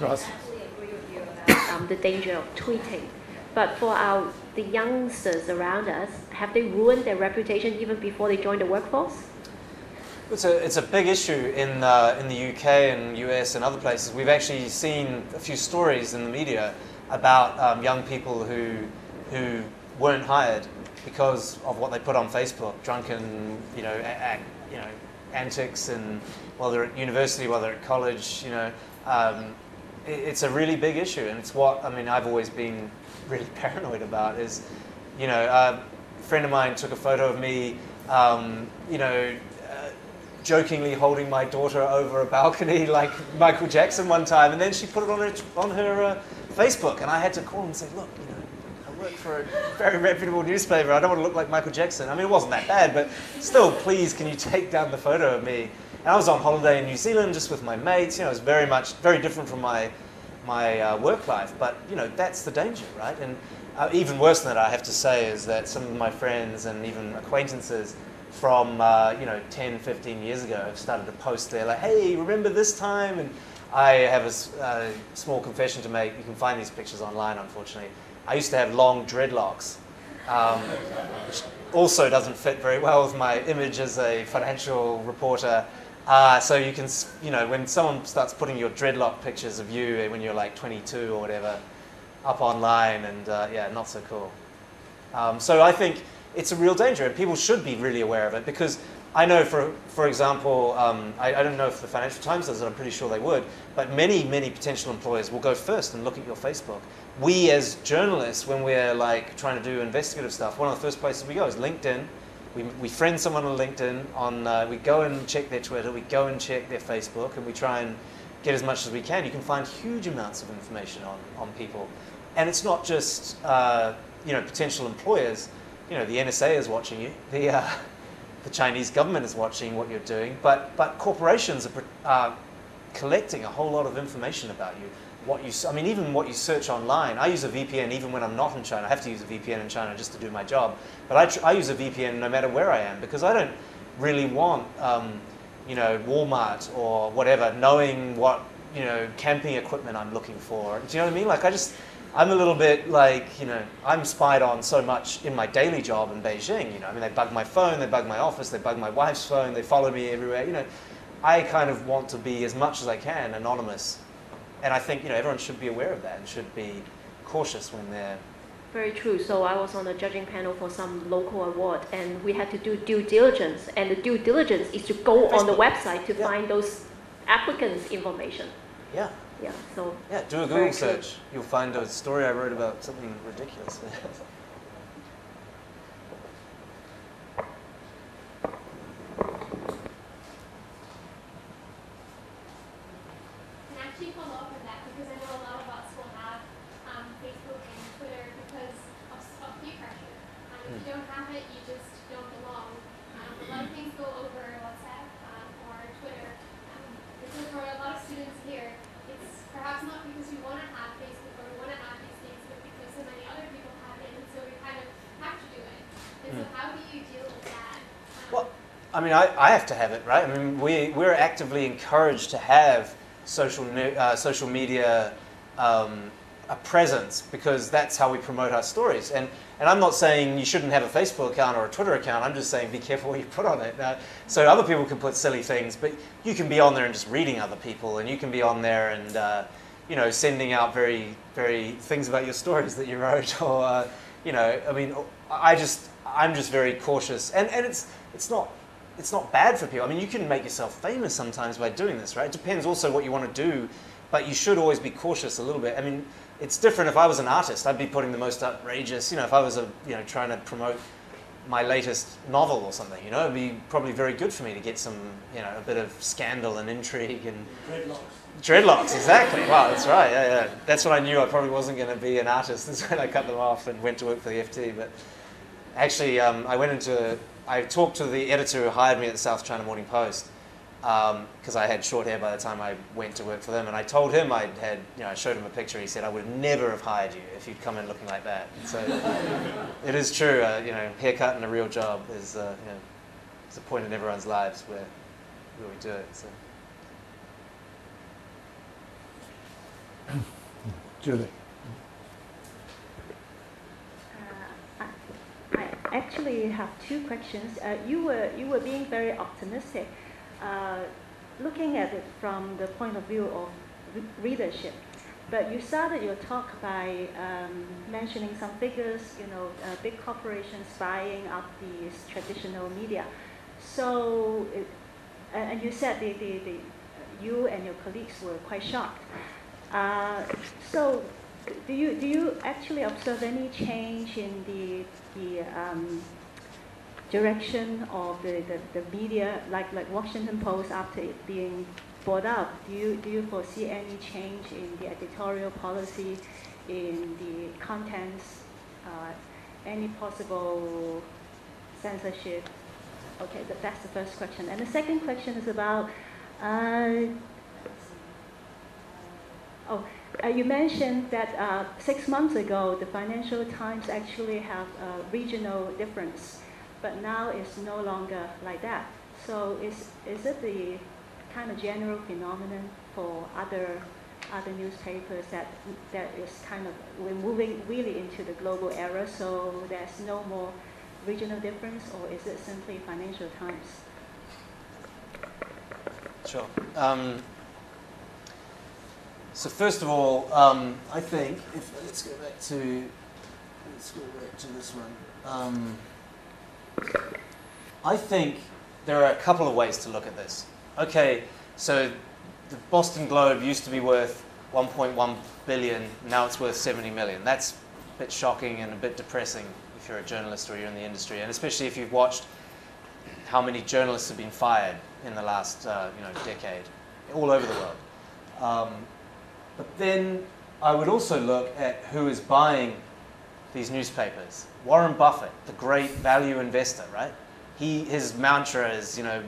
Ross. I absolutely agree with you about um, the danger of tweeting. But for our the youngsters around us, have they ruined their reputation even before they join the workforce? It's a, it's a big issue in, uh, in the UK and US and other places. We've actually seen a few stories in the media about um, young people who, who weren't hired because of what they put on Facebook, drunken, you know, a, you know, antics, and while they're at university, while they're at college, you know, um, it, it's a really big issue, and it's what I mean. I've always been [laughs] really paranoid about is You know, uh, a friend of mine took a photo of me, um, you know, jokingly holding my daughter over a balcony [laughs] like Michael Jackson one time, and then she put it on her on her uh, Facebook, and I had to call and say, look, you know, I work for a very reputable newspaper. I don't want to look like Michael Jackson. I mean, it wasn't that bad, but still, please, can you take down the photo of me? And I was on holiday in New Zealand just with my mates. You know, it was very much very different from my my uh, work life. But you know, that's the danger, right? And uh, even worse than that, I have to say, is that some of my friends and even acquaintances from uh, you know 10, 15 years ago have started to post there like, hey, remember this time? And I have a uh, small confession to make. You can find these pictures online, unfortunately. I used to have long dreadlocks, um, which also doesn't fit very well with my image as a financial reporter. Uh, so you can, you know, when someone starts putting your dreadlock pictures of you when you're like 22 or whatever up online, and uh, yeah, not so cool. Um, so I think it's a real danger, and people should be really aware of it because I know, for for example, um, I, I, don't know if the Financial Times does it. I'm pretty sure they would, but many many potential employers will go first and look at your Facebook. We as journalists, when we're like trying to do investigative stuff, one of the first places we go is LinkedIn we, we friend someone on LinkedIn, on, uh, we go and check their Twitter, we go and check their Facebook, and we try and get as much as we can. You can find huge amounts of information on, on people. And it's not just uh, you know, potential employers. You know, the NSA is watching you. The, uh, the Chinese government is watching what you're doing. But, but corporations are, are collecting a whole lot of information about you what you, I mean, even what you search online. I use a VPN even when I'm not in China. I have to use a VPN in China just to do my job. But I, I use a VPN no matter where I am because I don't really want, um, you know, Walmart or whatever knowing what, you know, camping equipment I'm looking for. Do you know what I mean? Like, I just, I'm a little bit like, you know, I'm spied on so much in my daily job in Beijing. You know, I mean, they bug my phone, they bug my office, they bug my wife's phone, they follow me everywhere. You know, I kind of want to be as much as I can anonymous and I think you know everyone should be aware of that and should be cautious when they're. Very true. So I was on the judging panel for some local award, and we had to do due diligence. And the due diligence is to go Facebook. on the website to yeah. find those applicants' information. Yeah. Yeah. So. Yeah. Do a Google search. You'll find a story I wrote about something ridiculous. [laughs] mean, I, I have to have it, right? I mean, we, we're actively encouraged to have social, uh, social media um, a presence because that's how we promote our stories. And, and I'm not saying you shouldn't have a Facebook account or a Twitter account. I'm just saying be careful what you put on it. Uh, so other people can put silly things, but you can be on there and just reading other people, and you can be on there and uh, you know sending out very very things about your stories that you wrote, [laughs] or uh, you know, I mean, I just I'm just very cautious, and and it's it's not it's not bad for people. I mean, you can make yourself famous sometimes by doing this, right? It depends also what you want to do, but you should always be cautious a little bit. I mean, it's different if I was an artist. I'd be putting the most outrageous, you know, if I was a, you know, trying to promote my latest novel or something, you know, it'd be probably very good for me to get some, you know, a bit of scandal and intrigue and dreadlocks. Dreadlocks, exactly. Wow, that's right. Yeah, yeah. That's when I knew I probably wasn't going to be an artist. [laughs] That's when I cut them off and went to work for the FT. But actually, um, I went into I talked to the editor who hired me at the South China Morning Post because um, I had short hair by the time I went to work for them, and I told him I had, you know, I showed him a picture. He said I would never have hired you if you'd come in looking like that. So [laughs] it is true, uh, you know, haircut and a real job is, uh, you know, it's a point in everyone's lives where, where we do it. So. Julie. Actually have two questions. Uh, you were you were being very optimistic, uh, looking at it from the point of view of re- readership. But you started your talk by um, mentioning some figures, you know, uh, big corporations buying up the traditional media. So, it, and you said the, the, the, you and your colleagues were quite shocked. Uh, so, do you do you actually observe any change in the the um, direction of the, the, the media, like like Washington Post after it being bought up? Do you do you foresee any change in the editorial policy, in the contents, uh, any possible censorship? Okay, that, that's the first question. And the second question is about. Uh, oh, uh, you mentioned that uh, six months ago, the Financial Times actually have a regional difference, but now it's no longer like that. So is, is it the kind of general phenomenon for other other newspapers that that is kind of we're moving really into the global era, so there's no more regional difference, or is it simply Financial Times? Sure. Um, so first of all, um, I think if let's go back to let's go back to this one. Um, I think there are a couple of ways to look at this. Okay, so the Boston Globe used to be worth 1.1 billion, now it's worth 70 million. That's a bit shocking and a bit depressing if you're a journalist or you're in the industry, and especially if you've watched how many journalists have been fired in the last uh, you know decade, all over the world. Um, but then I would also look at who is buying these newspapers. Warren Buffett, the great value investor, right? He, his mantra is, you know,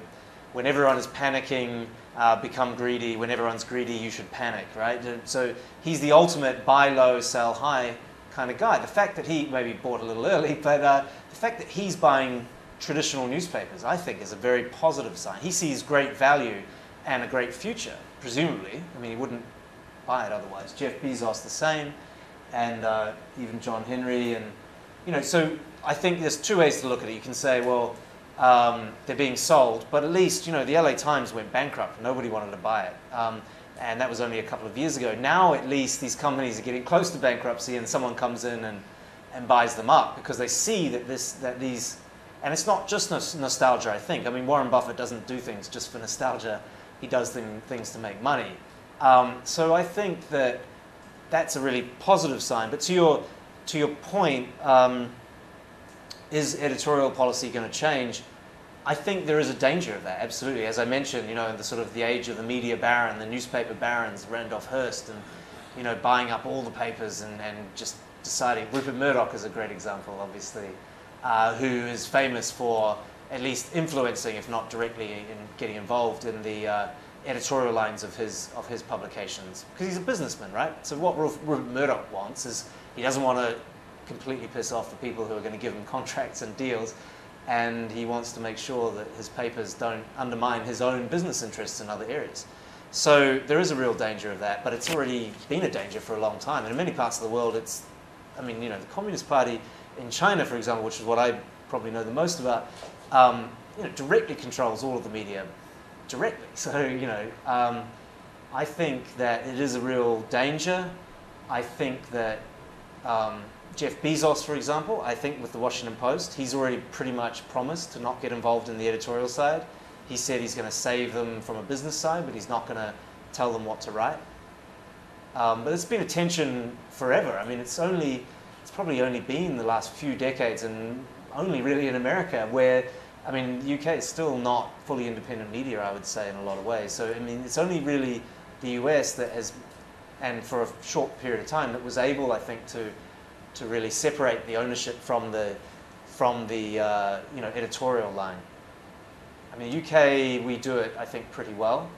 when everyone is panicking, uh, become greedy. When everyone's greedy, you should panic, right? So he's the ultimate buy low, sell high kind of guy. The fact that he maybe bought a little early, [laughs] but uh, the fact that he's buying traditional newspapers, I think, is a very positive sign. He sees great value and a great future, presumably. I mean, he wouldn't buy it otherwise. Jeff Bezos the same, and uh, even John Henry, and you know. So I think there's two ways to look at it. You can say, well, um, they're being sold, but at least you know the LA Times went bankrupt. Nobody wanted to buy it, um, and that was only a couple of years ago. Now at least these companies are getting close to bankruptcy, and someone comes in and and buys them up because they see that this that these and it's not just nostalgia. I think. I mean, Warren Buffett doesn't do things just for nostalgia. He does things to make money. Um, so I think that that's a really positive sign. But to your, to your point, um, is editorial policy going to change? I think there is a danger of that, absolutely. As I mentioned, you know, in the sort of the age of the media baron, the newspaper barons, Randolph Hearst, and, you know, buying up all the papers and, and just deciding, Rupert Murdoch is a great example, obviously, uh, who is famous for at least influencing, if not directly in getting involved in the, uh, editorial lines of his of his publications because he's a businessman, right? So what Rupert Murdoch wants is he doesn't want to completely piss off the people who are going to give him contracts and deals, and he wants to make sure that his papers don't undermine his own business interests in other areas. So there is a real danger of that, but it's already been a danger for a long time. And in many parts of the world, it's, I mean, you know, the Communist Party in China, for example, which is what I probably know the most about, um, you know, directly controls all of the media directly. [laughs] So, you know, um, I think that it is a real danger. I think that um, Jeff Bezos, for example, I think with the Washington Post, he's already pretty much promised to not get involved in the editorial side. He said he's going to save them from a business side, but he's not going to tell them what to write. Um, but it's been a tension forever. I mean, it's only, it's probably only been the last few decades, and only really in America, where I mean, UK is still not fully independent media, I would say, in a lot of ways. So, I mean, it's only really the US that has, and for a short period of time, that was able, I think, to, to really separate the ownership from the, from the uh, you know, editorial line. I mean, UK, we do it, I think, pretty well.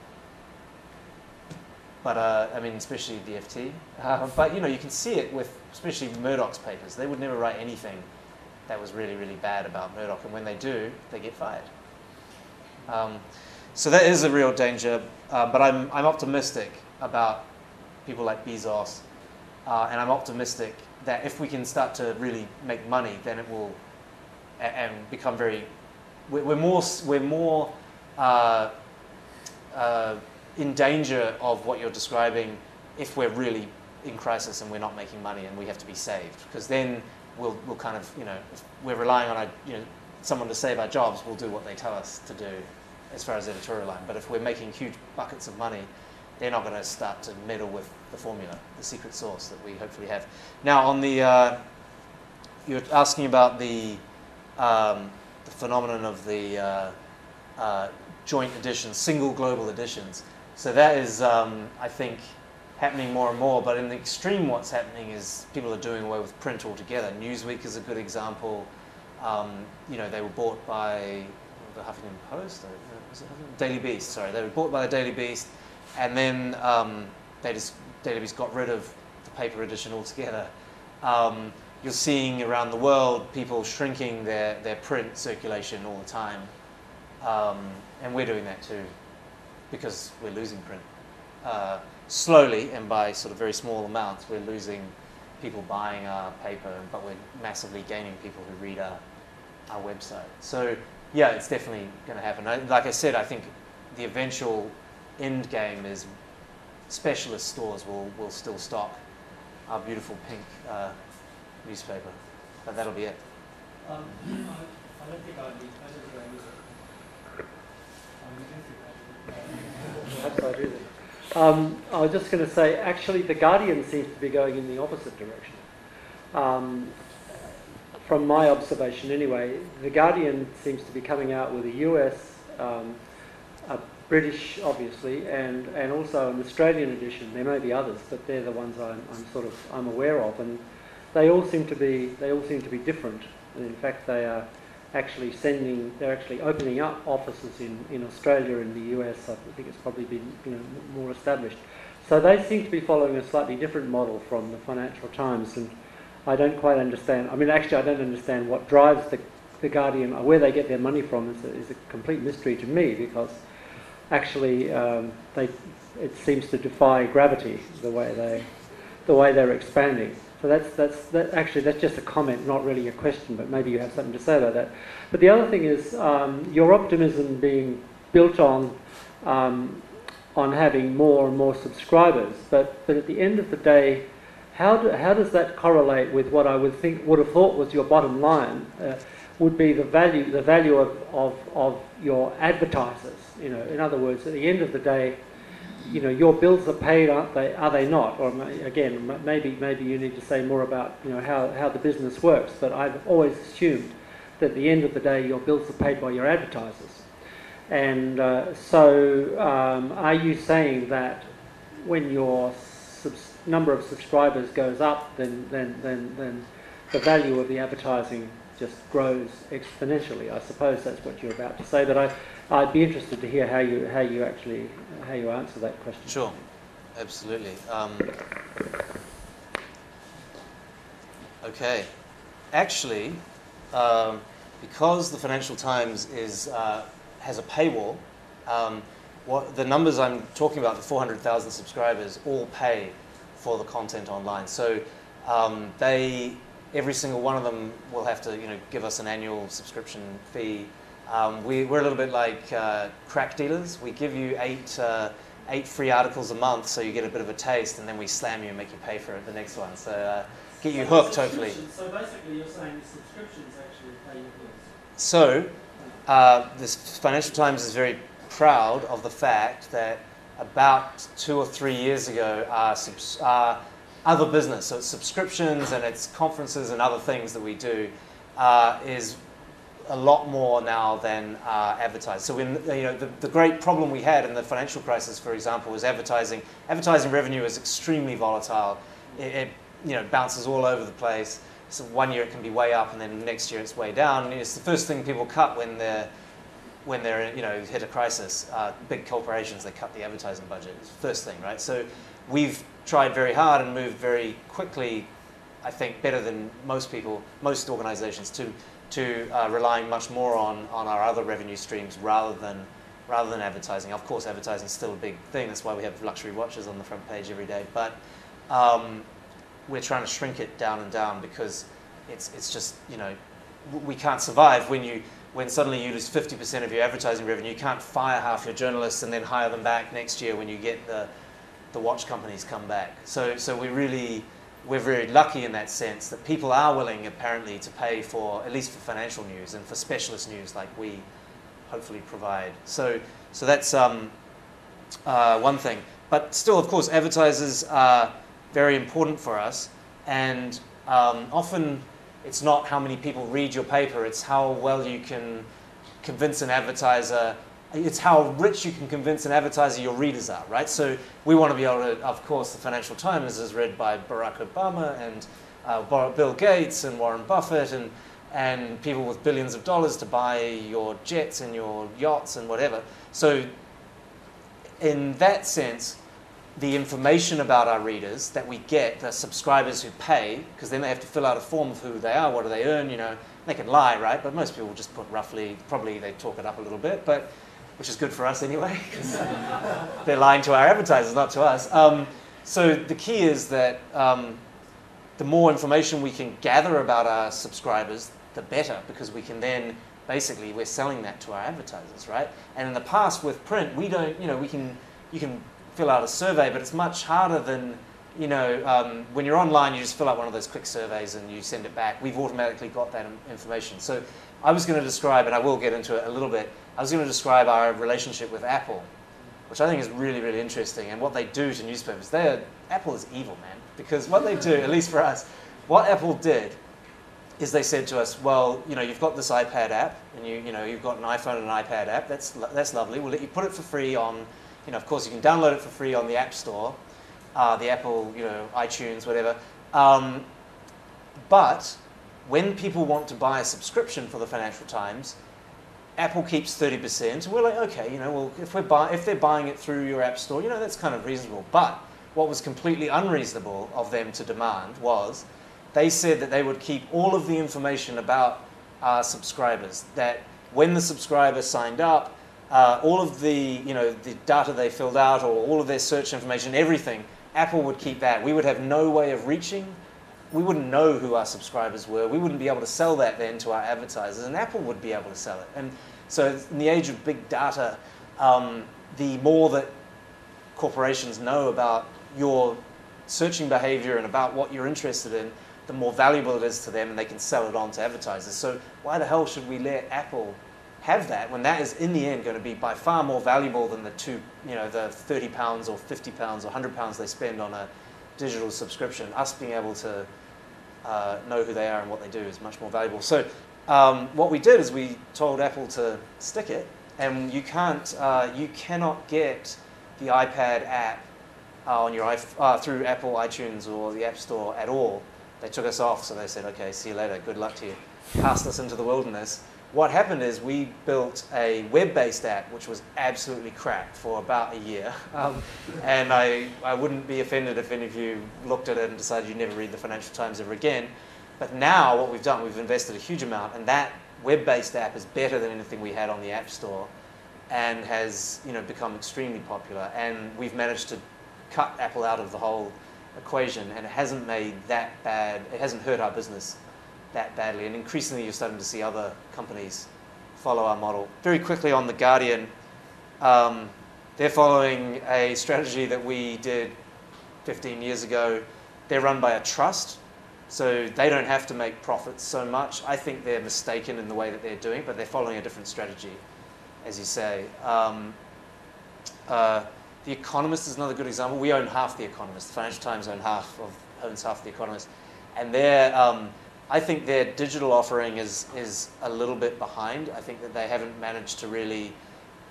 But, uh, I mean, especially the FT. Uh, [laughs] but, you know, you can see it with, especially Murdoch's papers. They would never write anything that was really, really bad about Murdoch. And when they do, they get fired. Um, so that is a real danger. Uh, but I'm, I'm optimistic about people like Bezos. Uh, and I'm optimistic that if we can start to really make money, then it will and, and become very. We're, we're more, we're more uh, uh, in danger of what you're describing if we're really in crisis and we're not making money and we have to be saved. Because then we'll, we'll kind of, you know, we're relying on you know, someone to save our jobs, we'll do what they tell us to do as far as editorial line. But if we're making huge buckets of money, they're not going to start to meddle with the formula, the secret sauce that we hopefully have. Now, on the uh, you're asking about the um, the phenomenon of the uh, uh, joint editions, single global editions. So that is, um, I think, happening more and more. But in the extreme, what's happening is people are doing away with print altogether. Newsweek is a good example. Um, you know, they were bought by the Huffington Post, it Huffington? Daily Beast. Sorry, they were bought by the Daily Beast, and then um, they just Daily Beast got rid of the paper edition altogether. Um, you're seeing around the world people shrinking their, their print circulation all the time. Um, and we're doing that too because we're losing print. Uh, slowly and by sort of very small amounts, we're losing people buying our paper, but we're massively gaining people who read our, our website. So, yeah, it's definitely going to happen. I, like I said, I think the eventual end game is specialist stores will, will still stock our beautiful pink uh, newspaper. But that'll be it. Um, I don't think I'd be Perhaps I do then. Um, I was just going to say, actually, The Guardian seems to be going in the opposite direction. Um, from my observation, anyway, The Guardian seems to be coming out with a US, um, a British, obviously, and, and also an Australian edition. There may be others, but they're the ones I'm, I'm sort of I'm aware of, and they all seem to be they all seem to be different. And in fact, they are actually sending they're actually opening up offices in, in Australia and the US. I think it's probably been you know more established. So they seem to be following a slightly different model from the Financial Times, and I don't quite understand. I mean, actually, I don't understand what drives the the Guardian, or where they get their money from, is a, is a complete mystery to me because actually um, they it seems to defy gravity the way they the way they're expanding. So that's, that's that actually that's just a comment, not really a question, but maybe you have something to say about that. But the other thing is um, your optimism being built on um, on having more and more subscribers, but but at the end of the day, how do, how does that correlate with what I would think would have thought was your bottom line? Uh, would be the value the value of, of, of your advertisers. You know, in other words, at the end of the day, you know, your bills are paid, aren't they? Are they not? Or again, maybe maybe you need to say more about you know how, how the business works. But I've always assumed that at the end of the day, your bills are paid by your advertisers. And uh, so, um, are you saying that when your subs- number of subscribers goes up, then then then then the value of the advertising just grows exponentially? I suppose that's what you're about to say. But I I'd be interested to hear how you how you actually how you answer that question. Sure, absolutely. Um, okay, actually, um, because the Financial Times is uh, has a paywall, um, what the numbers I'm talking about, the 400,000 subscribers, all pay for the content online. So um, they every single one of them will have to you know give us an annual subscription fee um, we, are a little bit like uh, crack dealers. We give you eight, uh, eight free articles a month so you get a bit of a taste, and then we slam you and make you pay for it the next one. So uh, get you so hooked, hopefully. So basically, you're saying the subscriptions actually pay your bills. So uh, this Financial Times is very proud of the fact that about two or three years ago, our, subs- our other business, so it's subscriptions and it's conferences and other things that we do, uh, is a lot more now than uh, advertising. So when, you know, the, the great problem we had in the financial crisis, for example, was advertising. Advertising revenue is extremely volatile. It, it you know, bounces all over the place. So one year it can be way up, and then next year it's way down. It's the first thing people cut when they're when they're you know hit a crisis. Uh, big corporations they cut the advertising budget. It's the first thing, right? So we've tried very hard and moved very quickly. I think better than most people, most organizations, to to uh, relying much more on, on our other revenue streams rather than, rather than advertising. Of course, advertising is still a big thing. That's why we have luxury watches on the front page every day. But um, we're trying to shrink it down and down because it's, it's just, you know, we can't survive when you when suddenly you lose 50% of your advertising revenue, you can't fire half your journalists and then hire them back next year when you get the, the watch companies come back. So, so we really, we're very lucky in that sense that people are willing, apparently, to pay for at least for financial news and for specialist news like we hopefully provide. So, so that's um, uh, one thing. but still, of course, advertisers are very important for us, and um, often it's not how many people read your paper, it's how well you can convince an advertiser. It's how rich you can convince an advertiser your readers are, right? So we want to be able to, of course, the Financial Times is read by Barack Obama and uh, Bill Gates and Warren Buffett and, and people with billions of dollars to buy your jets and your yachts and whatever. So in that sense, the information about our readers that we get, the subscribers who pay, because then they have to fill out a form of who they are, what do they earn, you know, they can lie, right? But most people just put roughly, probably they talk it up a little bit, but which is good for us anyway, because they're lying to our advertisers, not to us. Um, so the key is that um, the more information we can gather about our subscribers, the better, because we can then basically we're selling that to our advertisers, right? And in the past with print, we don't, you know, we can you can fill out a survey, but it's much harder than you know, um, when you're online, you just fill out one of those quick surveys and you send it back. We've automatically got that information. So I was going to describe, and I will get into it a little bit, I was going to describe our relationship with Apple, which I think is really, really interesting, and what they do to newspapers. They're, Apple is evil, man, because what they do, at least for us, what Apple did is they said to us, well, you know, you've got this iPad app, and you, you know, you've got an iPhone and an iPad app. That's, that's lovely. We'll let you put it for free on, you know, of course, you can download it for free on the App Store uh, the Apple, you know, iTunes, whatever. Um, but when people want to buy a subscription for the Financial Times, Apple keeps 30%. And we're like, okay, you know, well, if, we're buy- if they're buying it through your App Store, you know, that's kind of reasonable. But what was completely unreasonable of them to demand was they said that they would keep all of the information about our subscribers, that when the subscriber signed up, uh, all of the, you know, the data they filled out or all of their search information, everything Apple would keep that. We would have no way of reaching. We wouldn't know who our subscribers were. We wouldn't be able to sell that then to our advertisers, and Apple would be able to sell it. And so, in the age of big data, um, the more that corporations know about your searching behavior and about what you're interested in, the more valuable it is to them, and they can sell it on to advertisers. So, why the hell should we let Apple have that when that is in the end going to be by far more valuable than the two, you know, the 30 pounds or 50 pounds or 100 pounds they spend on a digital subscription. Us being able to uh, know who they are and what they do is much more valuable. So um, what we did is we told Apple to stick it, and you can't, uh, you cannot get the iPad app uh, on your uh, through Apple iTunes or the App Store at all. They took us off, so they said, "Okay, see you later. Good luck to you." Cast us into the wilderness what happened is we built a web-based app which was absolutely crap for about a year. [laughs] Um, and I, I wouldn't be offended if any of you looked at it and decided you'd never read the Financial Times ever again. But now what we've done, we've invested a huge amount, and that web-based app is better than anything we had on the App Store and has you know, become extremely popular. And we've managed to cut Apple out of the whole equation, and it hasn't made that bad, it hasn't hurt our business that badly. And increasingly, you're starting to see other companies follow our model. Very quickly on The Guardian, um, they're following a strategy that we did 15 years ago. They're run by a trust, so they don't have to make profits so much. I think they're mistaken in the way that they're doing, but they're following a different strategy, as you say. Um, uh, the Economist is another good example. We own half The Economist. The Financial Times own half of, owns half The Economist. And they're, um, I think their digital offering is, is a little bit behind. I think that they haven't managed to really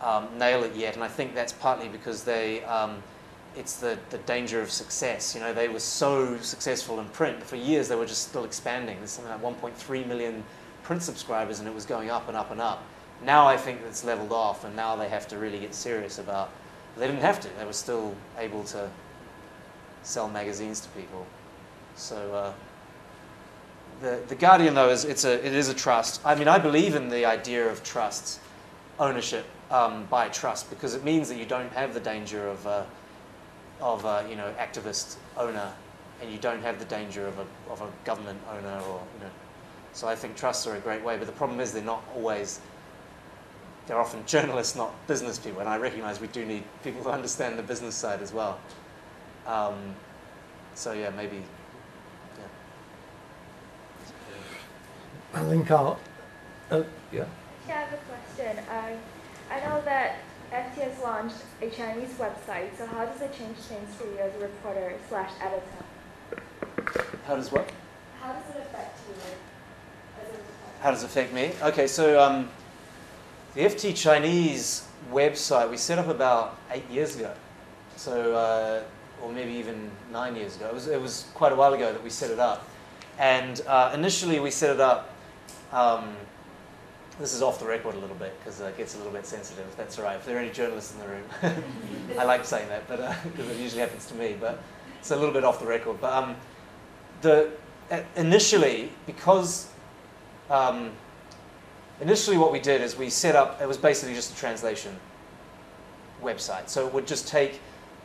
um, nail it yet, and I think that's partly because they, um, it's the, the danger of success. You know, they were so successful in print, for years they were just still expanding. There's something like 1.3 million print subscribers, and it was going up and up and up. Now I think it's leveled off, and now they have to really get serious about. They didn't have to. They were still able to sell magazines to people. So. Uh, the, the Guardian, though, is it's a, it is a trust. I mean, I believe in the idea of trusts, ownership um, by trust, because it means that you don't have the danger of a, of a, you know, activist owner, and you don't have the danger of a, of a government owner, or you know. So I think trusts are a great way, but the problem is they're not always. They're often journalists, not business people, and I recognise we do need people who understand the business side as well. Um, so yeah, maybe I think I'll. Uh, yeah. I have a question. I, I know that FT has launched a Chinese website, so how does it change things for you as a reporter slash editor? How does what? How does it affect you as a reporter? How does it affect me? Okay, so um, the FT Chinese website we set up about eight years ago. So, uh, or maybe even nine years ago. It was, it was quite a while ago that we set it up. And uh, initially we set it up, um, this is off the record a little bit because it gets a little bit sensitive, that's all right. If there are any journalists in the room, [laughs] I like saying that, but because it usually happens to me, but it's a little bit off the record. But um, the, uh, initially, because um, initially what we did is we set up, it was basically just a translation website. So it would just take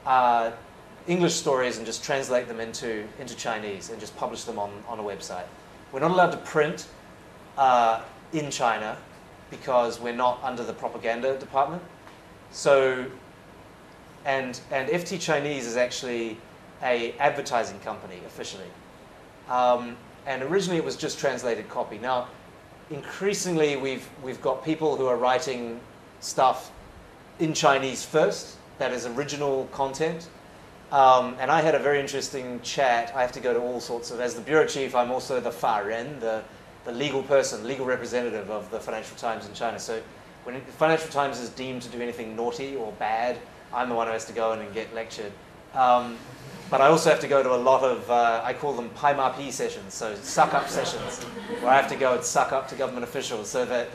uh, English stories and just translate them into, into Chinese and just publish them on, on a website. We're not allowed to print uh, in China because we're not under the propaganda department. So, and, and FT Chinese is actually a advertising company officially. Um, and originally it was just translated copy. Now, increasingly we've, we've got people who are writing stuff in Chinese first, that is original content. Um, and I had a very interesting chat. I have to go to all sorts of, as the bureau chief, I'm also the Fa Ren, the, the legal person, legal representative of the Financial Times in China. So when the Financial Times is deemed to do anything naughty or bad, I'm the one who has to go in and get lectured. Um, but I also have to go to a lot of, uh, I call them PIMRP sessions, so suck up sessions, where I have to go and suck up to government officials so that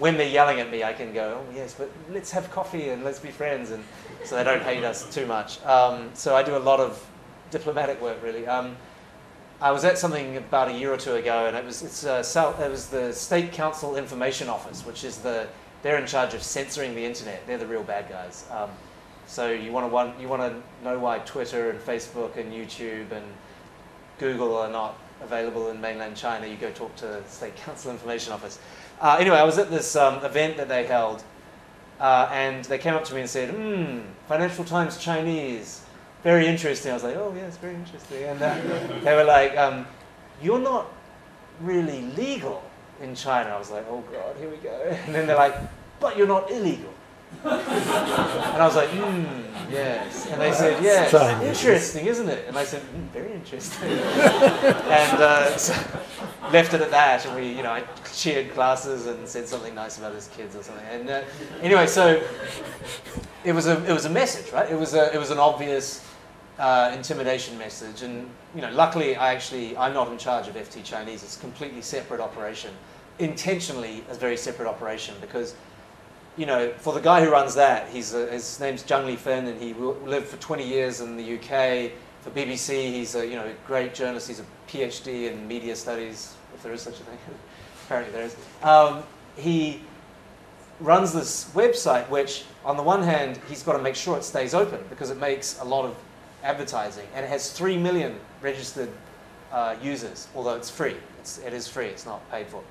when they're yelling at me, I can go, oh, yes, but let's have coffee and let's be friends, and so they don't hate us too much. Um, so I do a lot of diplomatic work, really. Um, I was at something about a year or two ago, and it was it's uh, it was the State Council Information Office, which is the they're in charge of censoring the internet. They're the real bad guys. Um, so you want to want, you want to know why Twitter and Facebook and YouTube and Google are not available in mainland China. You go talk to the State Council Information Office. Uh, anyway, I was at this um, event that they held, uh, and they came up to me and said, "Hmm, Financial Times Chinese, very interesting." I was like, "Oh yeah, it's very interesting." And uh, they were like, um, "You're not really legal in China." I was like, "Oh God, here we go." [laughs] And then they're like, "But you're not illegal." and I was like, hmm, yes. And they said, yes, interesting, isn't it? And I said, mm, very interesting. [laughs] and uh, so left it at that, and we, you know, I cheered classes and said something nice about his kids or something. And uh, anyway, so it was a it was a message, right? It was a it was an obvious uh, intimidation message, and you know, luckily, I actually I'm not in charge of FT Chinese. It's a completely separate operation, intentionally a very separate operation because you know, for the guy who runs that, he's a, his name's Zhang Lifen, and he lived for 20 years in the UK for BBC. He's a you know great journalist. He's a PhD in media studies, if there is such a thing. [laughs] Apparently there is. Um, he runs this website, which on the one hand he's got to make sure it stays open because it makes a lot of advertising, and it has three million registered uh, users, although it's free. It's, it is free. It's not paid for.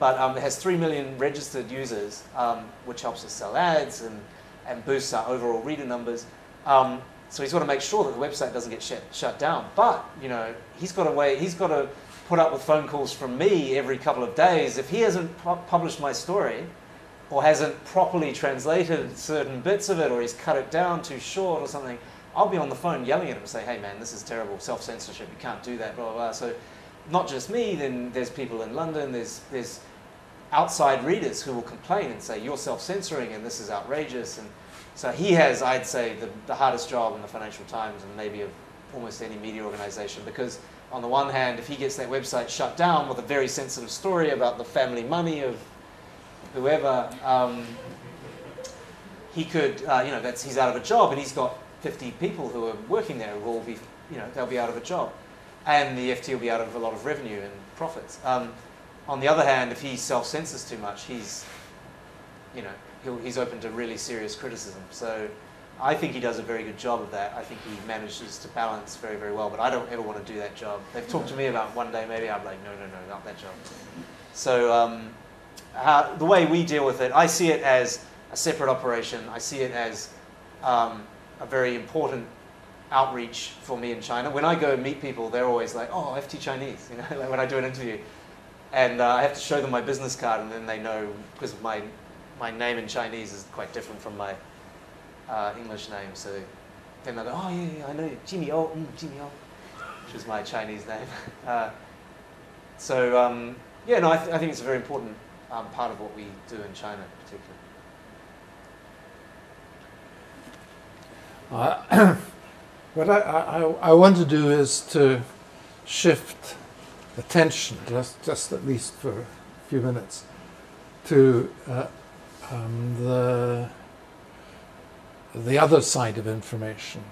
But um, it has 3 million registered users, um, which helps us sell ads and, and boosts our overall reader numbers. Um, so he's got to make sure that the website doesn't get shut, shut down. But, you know, he's got to wait, he's got to put up with phone calls from me every couple of days. If he hasn't pu published my story, or hasn't properly translated certain bits of it, or he's cut it down too short or something, I'll be on the phone yelling at him and say, hey man, this is terrible, self-censorship, you can't do that, blah, blah, blah. So not just me, then there's people in London, there's, there's outside readers who will complain and say, you're self-censoring and this is outrageous. And so he has, I'd say, the, the hardest job in the Financial Times and maybe of almost any media organization because on the one hand, if he gets that website shut down with a very sensitive story about the family money of whoever, um, he could, uh, you know, that's, he's out of a job and he's got 50 people who are working there will all be, you know, they'll be out of a job. And the FT will be out of a lot of revenue and profits. Um, on the other hand, if he self-censors too much, he's, you know, he's open to really serious criticism. So I think he does a very good job of that. I think he manages to balance very, very well. But I don't ever want to do that job. They've talked to me about one day maybe. I'm like, no, no, no, not that job. So um, how, the way we deal with it, I see it as a separate operation. I see it as um, a very important outreach for me in China. When I go and meet people, they're always like, oh, FT Chinese, [laughs] you know, like when I do an interview. And uh, I have to show them my business card, and then they know because my my name in Chinese is quite different from my uh, English name. So then they go, oh yeah, yeah I know you, Jimmy O, mm, Jimmy O, which is my Chinese name. [laughs] Uh, so um, yeah, no, I, th- I, think it's a very important um, part of what we do in China, particularly. Uh, [clears throat] what I, I, I want to do is to shift attention, just, just at least for a few minutes, to uh, um, the, the other side of information,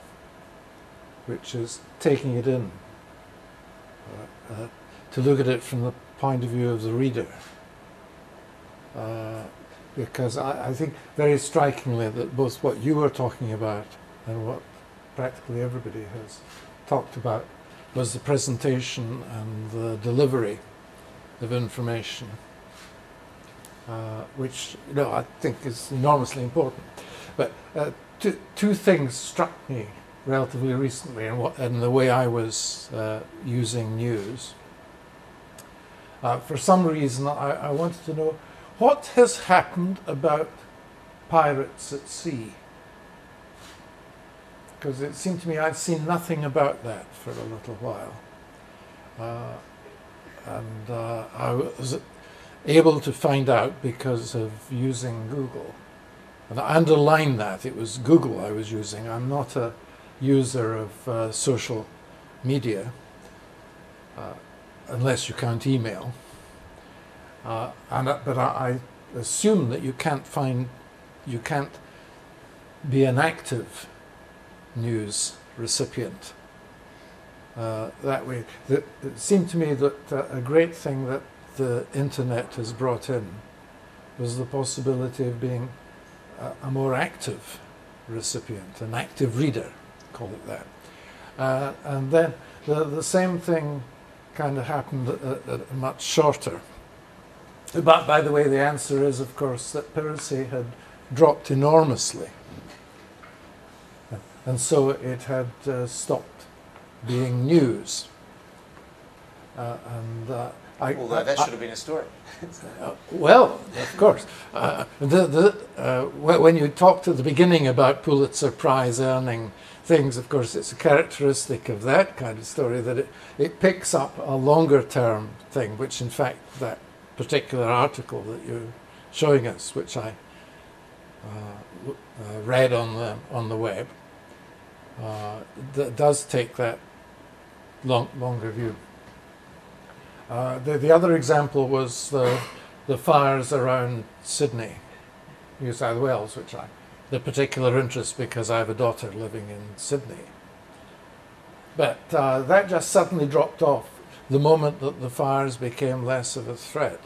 which is taking it in, uh, uh, to look at it from the point of view of the reader. Uh, because I, I, think very strikingly that both what you were talking about and what practically everybody has talked about was the presentation and the delivery of information, uh, which you know I think is enormously important. But uh, two, two things struck me relatively recently in, what, in the way I was uh, using news. Uh, for some reason, I, I wanted to know what has happened about pirates at sea because it seemed to me I'd seen nothing about that for a little while. Uh, and uh, I was able to find out because of using Google. And I underline that, it was Google I was using. I'm not a user of uh, social media, uh, unless you count email. Uh, and, uh, but I, I assume that you can't find, you can't be an active news recipient. Uh, that way, it seemed to me that uh, a great thing that the internet has brought in was the possibility of being a, a more active recipient, an active reader, call it that. Uh, and then the, the same thing kind of happened at, at, much shorter. But by the way, the answer is, of course, that piracy had dropped enormously and so it had uh, stopped being news. Uh, and uh, I, although that I, should have been a story. [laughs] Uh, well, of course. Uh, the, the, uh, when you talked at the beginning about Pulitzer Prize earning things, of course, it's a characteristic of that kind of story that it, it picks up a longer term thing, which in fact that particular article that you're showing us, which I read on the on the web, uh, th- does take that long, longer view. Uh, the, the other example was the, the fires around Sydney, New South Wales, which I the particular interest because I have a daughter living in Sydney. But uh, that just suddenly dropped off the moment that the fires became less of a threat.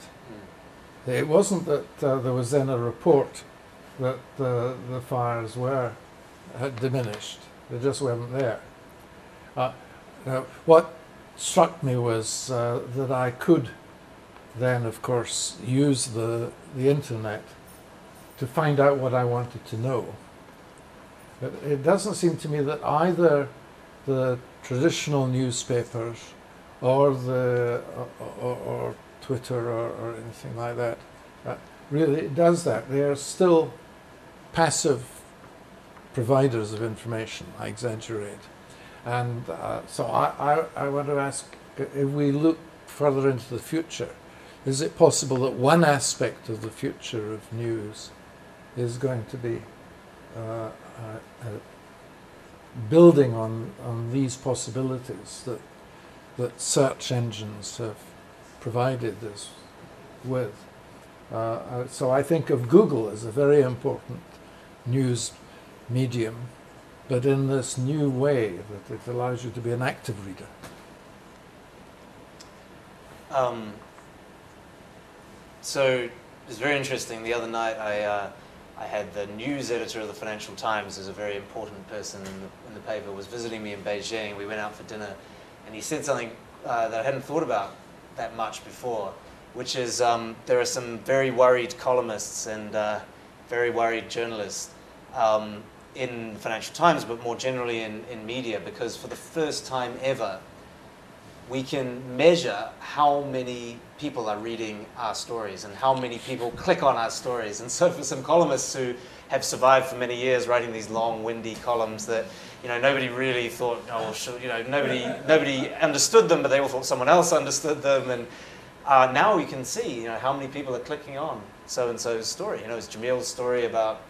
Mm. It wasn't that uh, there was then a report that the, the fires were had diminished. They just weren't there. Uh, now, what struck me was uh, that I could then, of course, use the, the internet to find out what I wanted to know. But it doesn't seem to me that either the traditional newspapers or the or, or Twitter or, or, anything like that uh, really does that. They are still passive providers of information. I exaggerate. And uh, so I, I, I want to ask if we look further into the future, is it possible that one aspect of the future of news is going to be uh, uh, uh building on, on these possibilities that, that search engines have provided us with? Uh, uh, so I think of Google as a very important news medium, but in this new way that it allows you to be an active reader? Um, so it's very interesting. The other night, I uh, I had the news editor of the Financial Times, who's a very important person in the, in the paper, was visiting me in Beijing. We went out for dinner, and he said something uh, that I hadn't thought about that much before, which is um, there are some very worried columnists and uh, very worried journalists um, in Financial Times, but more generally in, in media, because for the first time ever, we can measure how many people are reading our stories and how many people [laughs] click on our stories. And so, for some columnists who have survived for many years writing these long, windy columns that you know nobody really thought, oh, sure, you know, nobody nobody understood them, but they all thought someone else understood them. And uh, now we can see, you know, how many people are clicking on so and so's story. You know, it's Jamil's story about,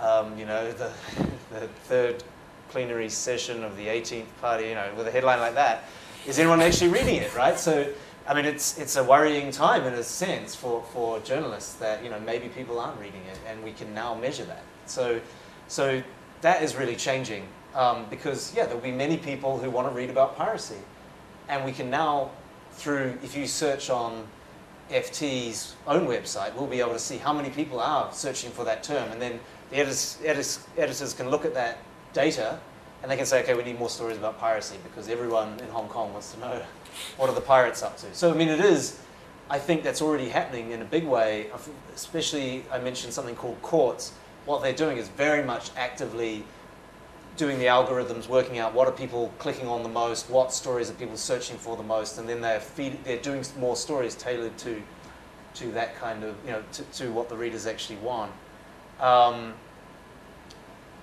um, you know, the, [laughs] the third plenary session of the 18th party, you know, with a headline like that. Is anyone actually reading it, right? So, I mean, it's, it's a worrying time in a sense for, for journalists that, you know, maybe people aren't reading it and we can now measure that. So, so that is really changing um, because, yeah, there'll be many people who want to read about piracy. And we can now, through, if you search on FT's own website, we'll be able to see how many people are searching for that term. And then the editors, editors, editors can look at that data and they can say, okay, we need more stories about piracy because everyone in Hong Kong wants to know [laughs] what are the pirates up to. So, I mean, it is, I think that's already happening in a big way, especially I mentioned something called Quartz. What they're doing is very much actively doing the algorithms, working out what are people clicking on the most, what stories are people searching for the most, and then they're feed, they're doing more stories tailored to to that kind of you know to, to what the readers actually want. Um,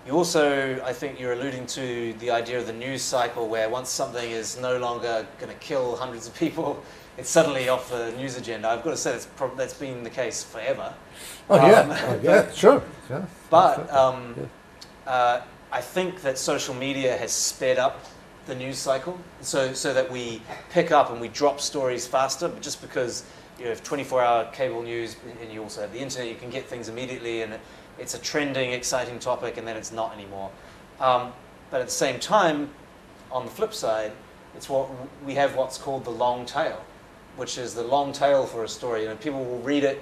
you also, I think you're alluding to the idea of the news cycle where once something is no longer going to kill hundreds of people, [laughs] it's suddenly off the news agenda. I've got to say that's, prob- that's been the case forever. Oh, yeah, Um, oh, yeah, [laughs] sure. Yeah. But um, Yeah. uh, I think that social media has sped up the news cycle so, so that we pick up and we drop stories faster, but just because you have 24 hour cable news and you also have the internet, you can get things immediately and it's a trending, exciting topic, and then it's not anymore. Um, but at the same time, on the flip side, it's what we have what's called the long tail, which is the long tail for a story. You know, people will read it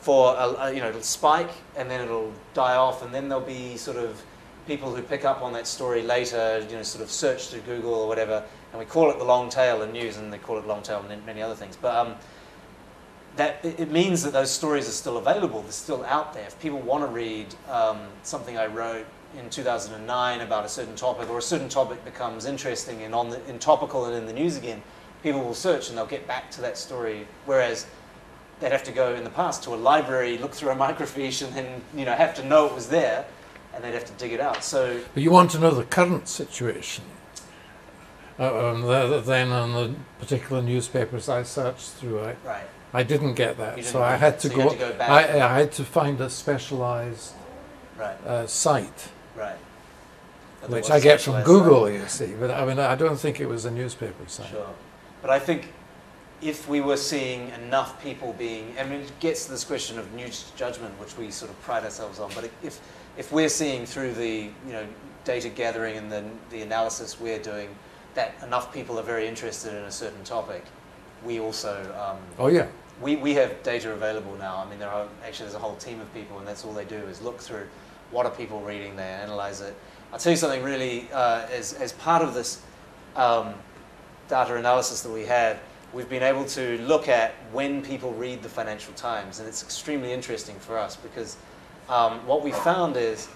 for a, a, you know it'll spike and then it'll die off, and then there'll be sort of people who pick up on that story later, you know, sort of search through Google or whatever, and we call it the long tail in news, and they call it long tail in many other things. But um, that it means that those stories are still available. They're still out there. If people want to read um, something I wrote in 2009 about a certain topic, or a certain topic becomes interesting and on the, in topical and in the news again, people will search and they'll get back to that story. Whereas they'd have to go in the past to a library, look through a microfiche, and then you know have to know it was there, and they'd have to dig it out. So But you want to know the current situation. Uh, um, the, then on the particular newspapers I searched through, I, right, I didn't get that. Didn't so I had to So go. had to go back. I, I had to find a specialised right, uh, site, right. Which I get from Google. You see, but I mean, I don't think it was a newspaper site. Sure. But I think if we were seeing enough people being, I mean, it gets to this question of news judgment, which we sort of pride ourselves on. But if, if we're seeing through the, you know, data gathering and the, the analysis we're doing that enough people are very interested in a certain topic, we also, um, Oh yeah. We, we have data available now. I mean, there are actually there's a whole team of people, and that's all they do is look through what are people reading, they analyze it. I'll tell you something really, uh, as, as part of this um, data analysis that we have, we've been able to look at when people read the Financial Times, and it's extremely interesting for us because um, what we found is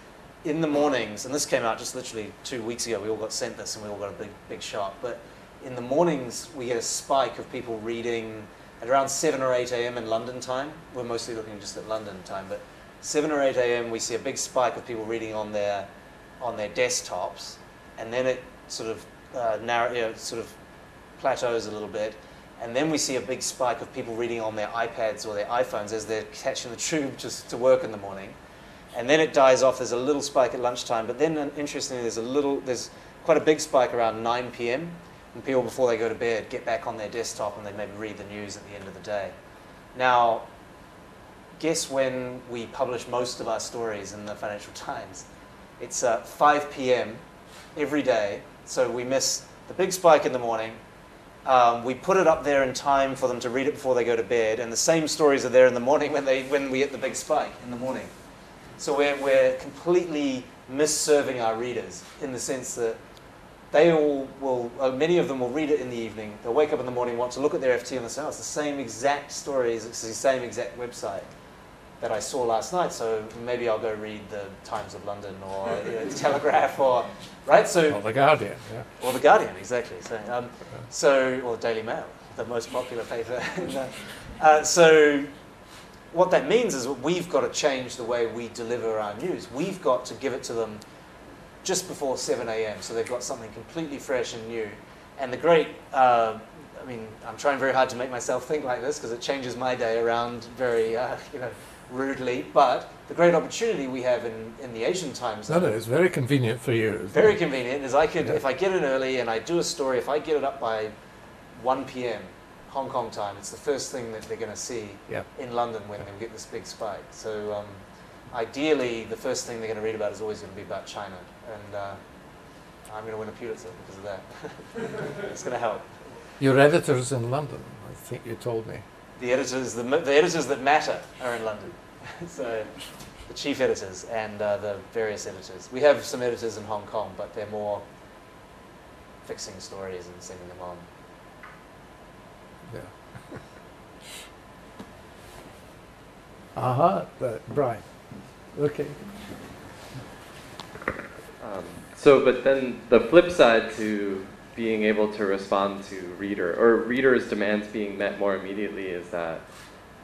in the mornings, and this came out just literally two weeks ago, we all got sent this and we all got a big, big shock, but in the mornings we get a spike of people reading at around 7 or 8 a.m. in London time. We're mostly looking just at London time, but 7 or 8 a.m. we see a big spike of people reading on their on their desktops, and then it sort of uh, narrow, you know, sort of plateaus a little bit, and then we see a big spike of people reading on their iPads or their iPhones as they're catching the tube [laughs] just to work in the morning, and then it dies off. There's a little spike at lunchtime, but then uh, interestingly, there's a little, there's quite a big spike around 9 p.m. And people before they go to bed get back on their desktop and they maybe read the news at the end of the day. Now, guess when we publish most of our stories in the Financial Times? It's uh, 5 p.m. every day, so we miss the big spike in the morning. Um, we put it up there in time for them to read it before they go to bed, and the same stories are there in the morning when, they, when we hit the big spike in the morning. So we're, we're completely misserving our readers in the sense that they all will, uh, many of them will read it in the evening. They'll wake up in the morning, want to look at their FT and they'll say, oh, it's the same exact story, it's the same exact website. that I saw last night. So maybe I'll go read the Times of London or you know, [laughs] the Telegraph or right. So Or the Guardian, yeah. or the Guardian, exactly. So, um, so or the Daily Mail, the most popular paper. [laughs] [laughs] in the- uh, so, what that means is that we've got to change the way we deliver our news. We've got to give it to them just before 7 a.m. so they've got something completely fresh and new. And the great, uh, I mean, I'm trying very hard to make myself think like this because it changes my day around very, uh, you know, rudely. But the great opportunity we have in, in the Asian times No, no, it's very convenient for you. very it? convenient is I could, Yeah. if I get in early and I do a story, if I get it up by 1 p.m. Hong Kong time, it's the first thing that they're going to see Yeah. in London when they get this big spike. So um, ideally, the first thing they're going to read about is always going to be about China, and uh, I'm going to win a Pulitzer because of that. [laughs] it's going to help. Your editor's in London, I think you told me. The editors, the, the editors that matter, are in London. [laughs] so the chief editors and uh, the various editors. We have some editors in Hong Kong, but they're more fixing stories and sending them on. Yeah. [laughs] Aha, uh, Brian. Okay. Um, so, but then the flip side to being able to respond to reader or readers' demands being met more immediately is that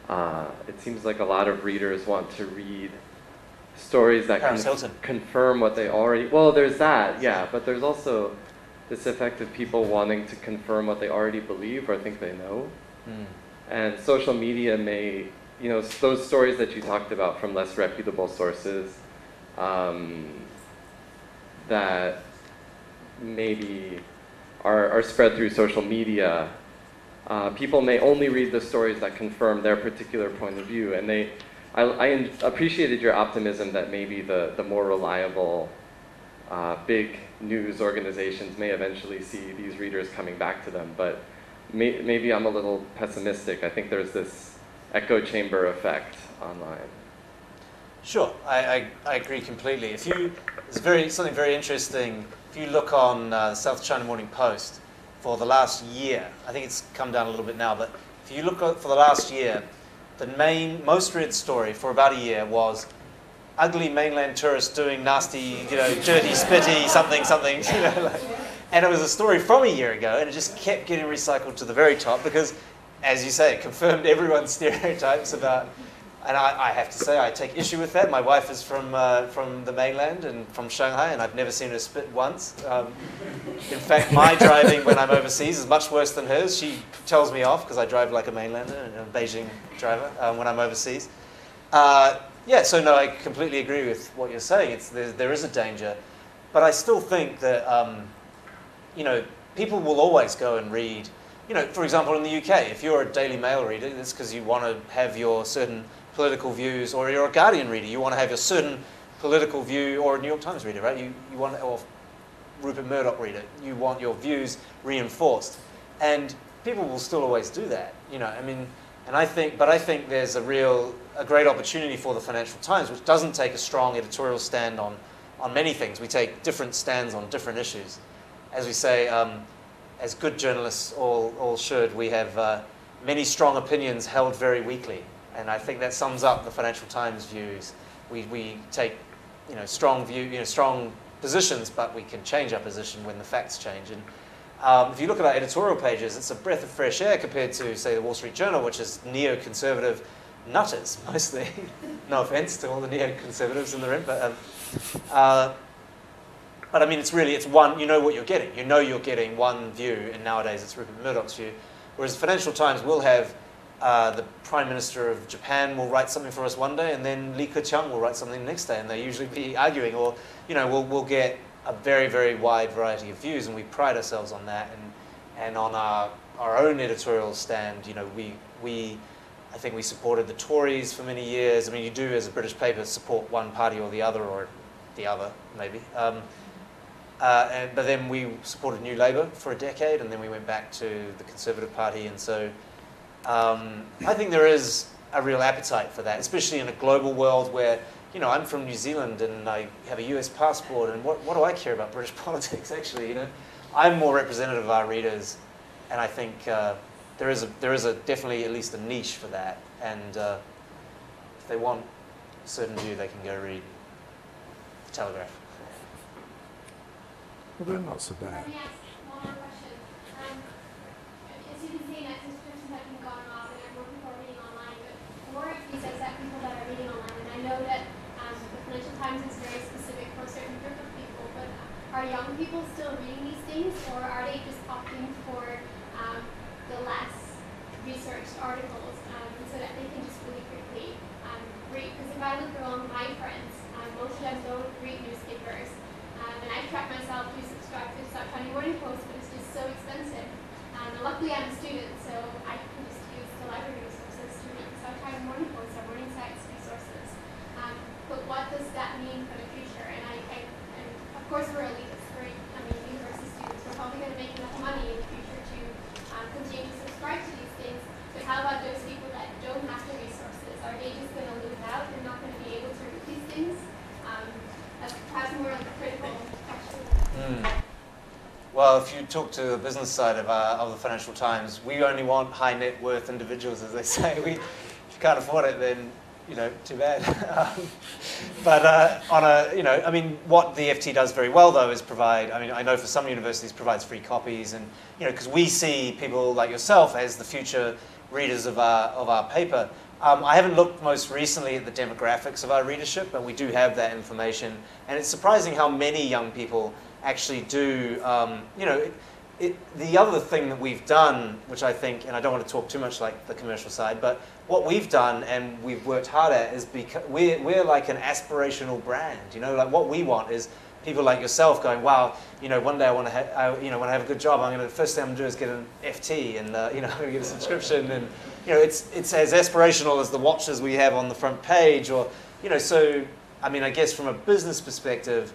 uh, it seems like a lot of readers want to read stories that Paris con- confirm what they already. Well, there's that, yeah, but there's also this effect of people wanting to confirm what they already believe or think they know. Mm. And social media may, you know, those stories that you talked about from less reputable sources um, that maybe are, are spread through social media. Uh, people may only read the stories that confirm their particular point of view, and they. I, I appreciated your optimism that maybe the, the more reliable uh, big news organizations may eventually see these readers coming back to them, but may, maybe I'm a little pessimistic. I think there's this echo chamber effect online. Sure, I, I, I agree completely. If you, it's very something very interesting. If you look on uh, the South China Morning Post for the last year, I think it's come down a little bit now, but if you look for the last year, the main most read story for about a year was ugly mainland tourists doing nasty, you know, dirty, spitty, something, something, [laughs] you know, like, and it was a story from a year ago, and it just kept getting recycled to the very top because, as you say, confirmed everyone's [laughs] stereotypes about. And I, I have to say, I take issue with that. My wife is from uh, from the mainland and from Shanghai, and I've never seen her spit once. Um, in fact, my [laughs] driving when I'm overseas is much worse than hers. She tells me off because I drive like a mainlander and a Beijing driver um, when I'm overseas. Uh, yeah, so no, I completely agree with what you're saying. It's, there, there is a danger, but I still think that um, you know people will always go and read. You know, for example, in the UK, if you're a Daily Mail reader, it's because you want to have your certain political views, or you're a Guardian reader, you want to have your certain political view, or a New York Times reader, right? You, you want, or Rupert Murdoch reader, you want your views reinforced, and people will still always do that. You know, I mean, and I think, but I think there's a real, a great opportunity for the Financial Times, which doesn't take a strong editorial stand on, on many things. We take different stands on different issues. As we say, um, as good journalists all, all should, we have uh, many strong opinions held very weakly. And I think that sums up the Financial Times views. We, we take you know, strong view, you know, strong positions, but we can change our position when the facts change. And um, if you look at our editorial pages, it's a breath of fresh air compared to, say, the Wall Street Journal, which is neoconservative nutters [laughs] mostly. no offense to all the neoconservatives in the room, but um, uh, but I mean, it's really it's one. You know what you're getting. You know you're getting one view, and nowadays it's Rupert Murdoch's view. Whereas the Financial Times will have uh, the Prime Minister of Japan will write something for us one day, and then Li Keqiang will write something the next day, and they usually be arguing, or you know, we'll we'll get a very very wide variety of views, and we pride ourselves on that, and and on our our own editorial stand. You know, we we. I think we supported the Tories for many years. I mean, you do as a British paper support one party or the other, or the other maybe. Um, uh, and, but then we supported New Labour for a decade, and then we went back to the Conservative Party. And so um, I think there is a real appetite for that, especially in a global world where, you know, I'm from New Zealand and I have a US passport, and what, what do I care about British [laughs] politics, actually? You know, I'm more representative of our readers, and I think uh, there is a, there is a definitely at least a niche for that. And uh, if they want a certain view, they can go read the Telegraph. Well, they're not so bad. Let me ask one more question. Um, as you can see, net subscriptions have been going up, and more people are reading online. But more of these exact people that are reading online, and I know that um, the Financial Times is very specific for a certain group of people. But are young people still reading these things, or are they just opting for um, the less researched articles, um, so that they can just really quickly um, read? Because if I look around my friends, um, most of them don't read newspapers. Um, and I track myself to subscribe to South China Morning Post, but it's just so expensive. Um, and luckily, I'm a student, so I can just use the library resources to read the South China Morning Post or Morningside resources. Um, but what does that mean for the future? And I, I and of course, we're elitists. We're, I mean, university students. We're probably going to make enough money in the future to um, continue to subscribe to these things. But how about those people that don't have the resources? Are they just going to lose out? They're not going to be able to read these things? Um, that's perhaps more of a critical question. Mm. Well, if you talk to the business side of, uh, of the Financial Times, we only want high net worth individuals, as they [laughs] say. We, if you can't afford it, then you know, too bad. [laughs] um, but uh, on a, you know, I mean, what the FT does very well though is provide. I mean, I know for some universities provides free copies, and you know, because we see people like yourself as the future readers of our of our paper. Um, I haven't looked most recently at the demographics of our readership, but we do have that information, and it's surprising how many young people actually do. Um, you know, it, it, the other thing that we've done, which I think, and I don't want to talk too much like the commercial side, but what we've done and we've worked hard at is because we're, we're like an aspirational brand. You know, like what we want is people like yourself going, wow, you know, one day I want to, ha- I, you know, when I have a good job, I'm going to first thing I'm going to do is get an FT and uh, you know, I'm going to get a subscription and you know, it's it's as aspirational as the watches we have on the front page, or you know, so I mean, I guess from a business perspective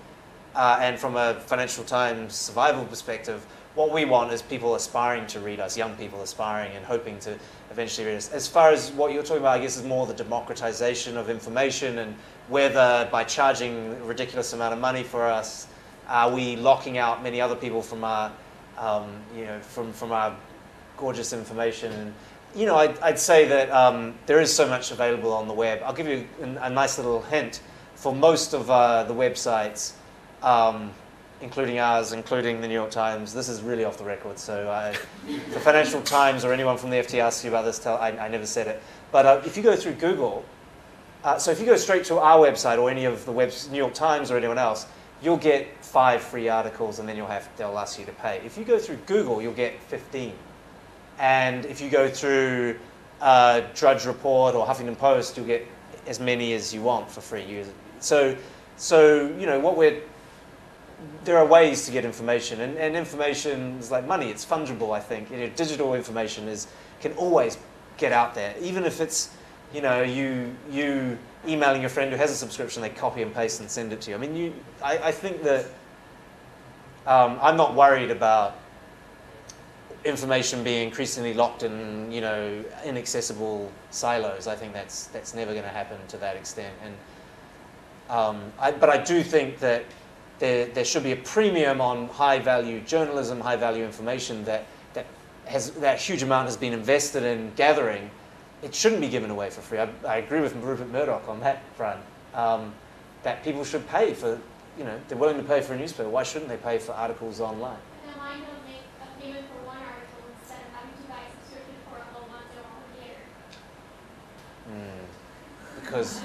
uh, and from a Financial Times survival perspective what we want is people aspiring to read us, young people aspiring and hoping to eventually read us. As far as what you're talking about, I guess is more the democratization of information and whether by charging a ridiculous amount of money for us, are we locking out many other people from our, um, you know, from, from our gorgeous information. And, you know, I'd, I'd say that um, there is so much available on the web. I'll give you a, a nice little hint. For most of uh, the websites, um, including ours, including the New York Times. This is really off the record, so I, the Financial Times or anyone from the FT asks you about this, tell, I, I never said it. But uh, if you go through Google, uh, so if you go straight to our website or any of the webs, New York Times or anyone else, you'll get five free articles and then you'll have, they'll ask you to pay. If you go through Google, you'll get 15. And if you go through uh, Drudge Report or Huffington Post, you'll get as many as you want for free. So, so you know, what we're there are ways to get information, and, and information is like money. It's fungible. I think you know, digital information is can always get out there, even if it's you know you you emailing your friend who has a subscription, they copy and paste and send it to you. I mean, you. I, I think that um, I'm not worried about information being increasingly locked in you know inaccessible silos. I think that's that's never going to happen to that extent. And um, I, but I do think that there, there should be a premium on high value journalism, high value information that, that, has, that huge amount has been invested in gathering. It shouldn't be given away for free. I, I agree with Rupert Murdoch on that front. Um, that people should pay for, you know, they're willing to pay for a newspaper. Why shouldn't they pay for articles online? And why not make a payment for one article instead of having to buy a subscription for a whole month or a whole year? Mm, because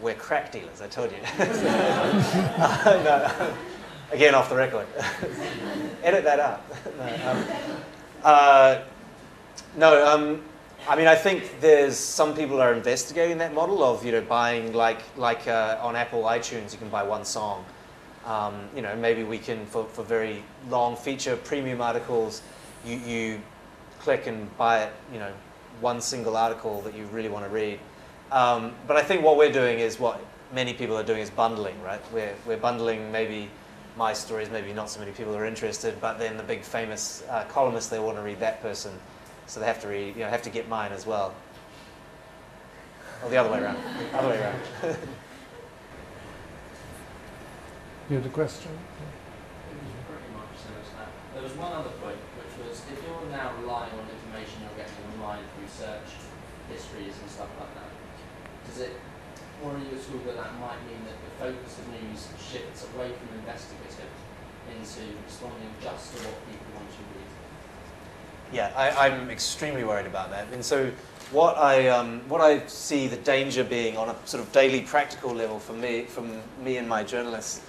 we're crack dealers, I told you. [laughs] uh, no, [laughs] again, off the record. [laughs] Edit that out. no, um, uh, no um, I mean, I think there's some people are investigating that model of you know buying like like uh, on Apple iTunes, you can buy one song. Um, you know, maybe we can for, for very long feature premium articles, you, you click and buy it. You know, one single article that you really want to read. Um, but I think what we're doing is what many people are doing is bundling, right? We're, we're bundling maybe my stories, maybe not so many people are interested, but then the big famous uh, columnist, they want to read that person, so they have to read, you know, have to get mine as well. Or the other way around. other way around. [laughs] you had a question? Pretty much similar. There was one other point, which was if you're now relying on information you're getting online through search histories and stuff like that, does it worry you at all that that might mean that the focus of news shifts away from investigative into responding just to what people want to read? Yeah, I, I'm extremely worried about that. And so, what I um, what I see the danger being on a sort of daily practical level for me, from me and my journalists,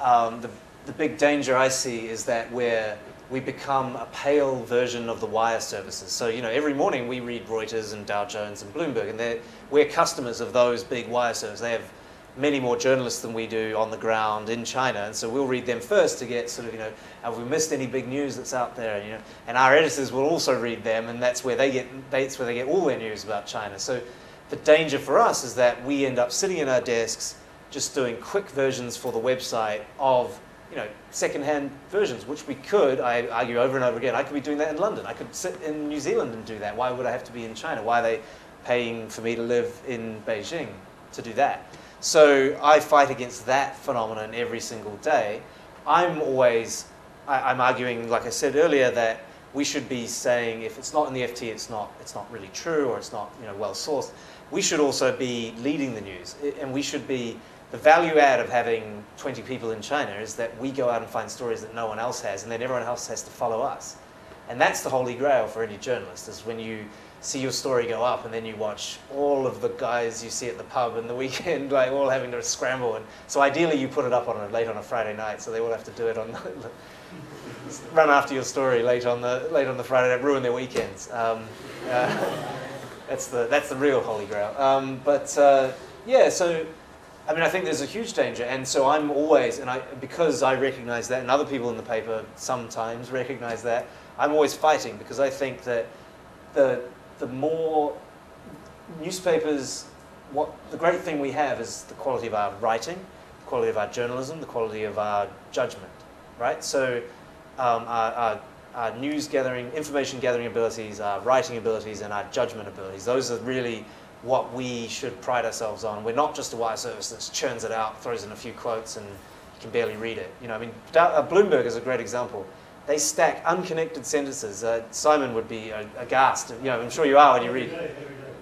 um, the the big danger I see is that we're we become a pale version of the wire services. So you know, every morning we read Reuters and Dow Jones and Bloomberg, and we're customers of those big wire services. They have many more journalists than we do on the ground in China, and so we'll read them first to get sort of you know have we missed any big news that's out there, you know, and our editors will also read them, and that's where they get that's where they get all their news about China. So the danger for us is that we end up sitting in our desks just doing quick versions for the website of you know, second-hand versions, which we could, I argue over and over again, I could be doing that in London. I could sit in New Zealand and do that. Why would I have to be in China? Why are they paying for me to live in Beijing to do that? So I fight against that phenomenon every single day. I'm always, I, I'm arguing, like I said earlier, that we should be saying if it's not in the FT, it's not, it's not really true or it's not you know, well sourced. We should also be leading the news, and we should be the value add of having 20 people in China is that we go out and find stories that no one else has, and then everyone else has to follow us. And that's the holy grail for any journalist, is when you see your story go up and then you watch all of the guys you see at the pub in the [laughs] weekend, like all having to scramble. And so ideally you put it up on a, late on a Friday night, so they all have to do it on the, [laughs] run after your story late on the, late on the Friday night, ruin their weekends. Um, uh, [laughs] that's, the, that's the real holy grail. Um, but uh, yeah, so I mean, I think there's a huge danger, and so I'm always, and I because I recognise that, and other people in the paper sometimes recognise that, I'm always fighting because I think that the the more newspapers, what the great thing we have is the quality of our writing, the quality of our journalism, the quality of our judgment, right? So um, our, our, our news gathering, information gathering abilities, our writing abilities, and our judgment abilities. Those are really what we should pride ourselves on. We're not just a wire service that churns it out, throws in a few quotes, and you can barely read it. You know, I mean, uh, Bloomberg is a great example. They stack unconnected sentences. Uh, Simon would be aghast. You know, I'm sure you are when you read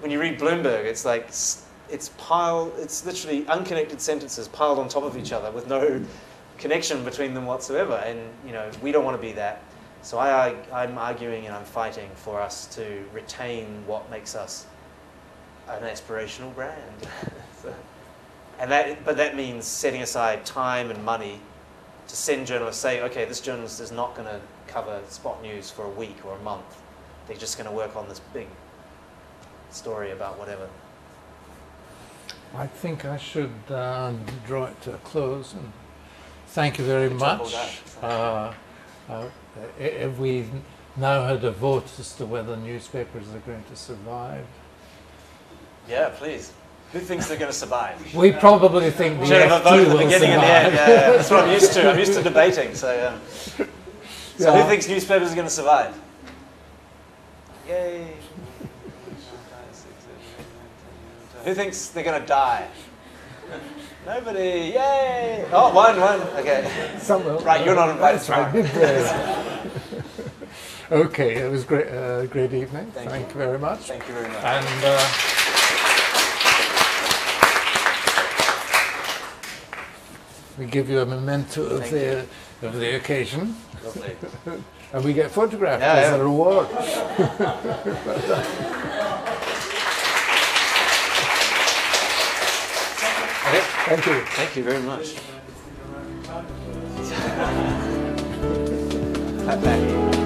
when you read Bloomberg. It's like it's pile. It's literally unconnected sentences piled on top of each other with no connection between them whatsoever. And you know, we don't want to be that. So I, I'm arguing and I'm fighting for us to retain what makes us an aspirational brand. [laughs] so, and that, but that means setting aside time and money to send journalists, say, okay, this journalist is not going to cover spot news for a week or a month. They're just going to work on this big story about whatever. I think I should uh, draw it to a close and thank you very much. Uh, uh, if we now had a vote as to whether newspapers are going to survive, yeah, please. Who thinks they're going to survive? We probably think the Should have a vote at the beginning and the end. Yeah, yeah, that's what I'm used to. I'm used to debating. So, yeah. so yeah. who thinks newspapers are going to survive? Yay! Who thinks they're going to die? Nobody. Yay! Oh, one, one. Okay. Someone. Right, you're not invited. Right. [laughs] okay, it was great. Uh, great evening. Thank, Thank you. you. very much. Thank you very much. And. Uh, We give you a memento of Thank the of the occasion. Lovely. [laughs] and we get photographed yeah, as yeah. a reward. okay. [laughs] Thank you. Thank you very much. Clap back.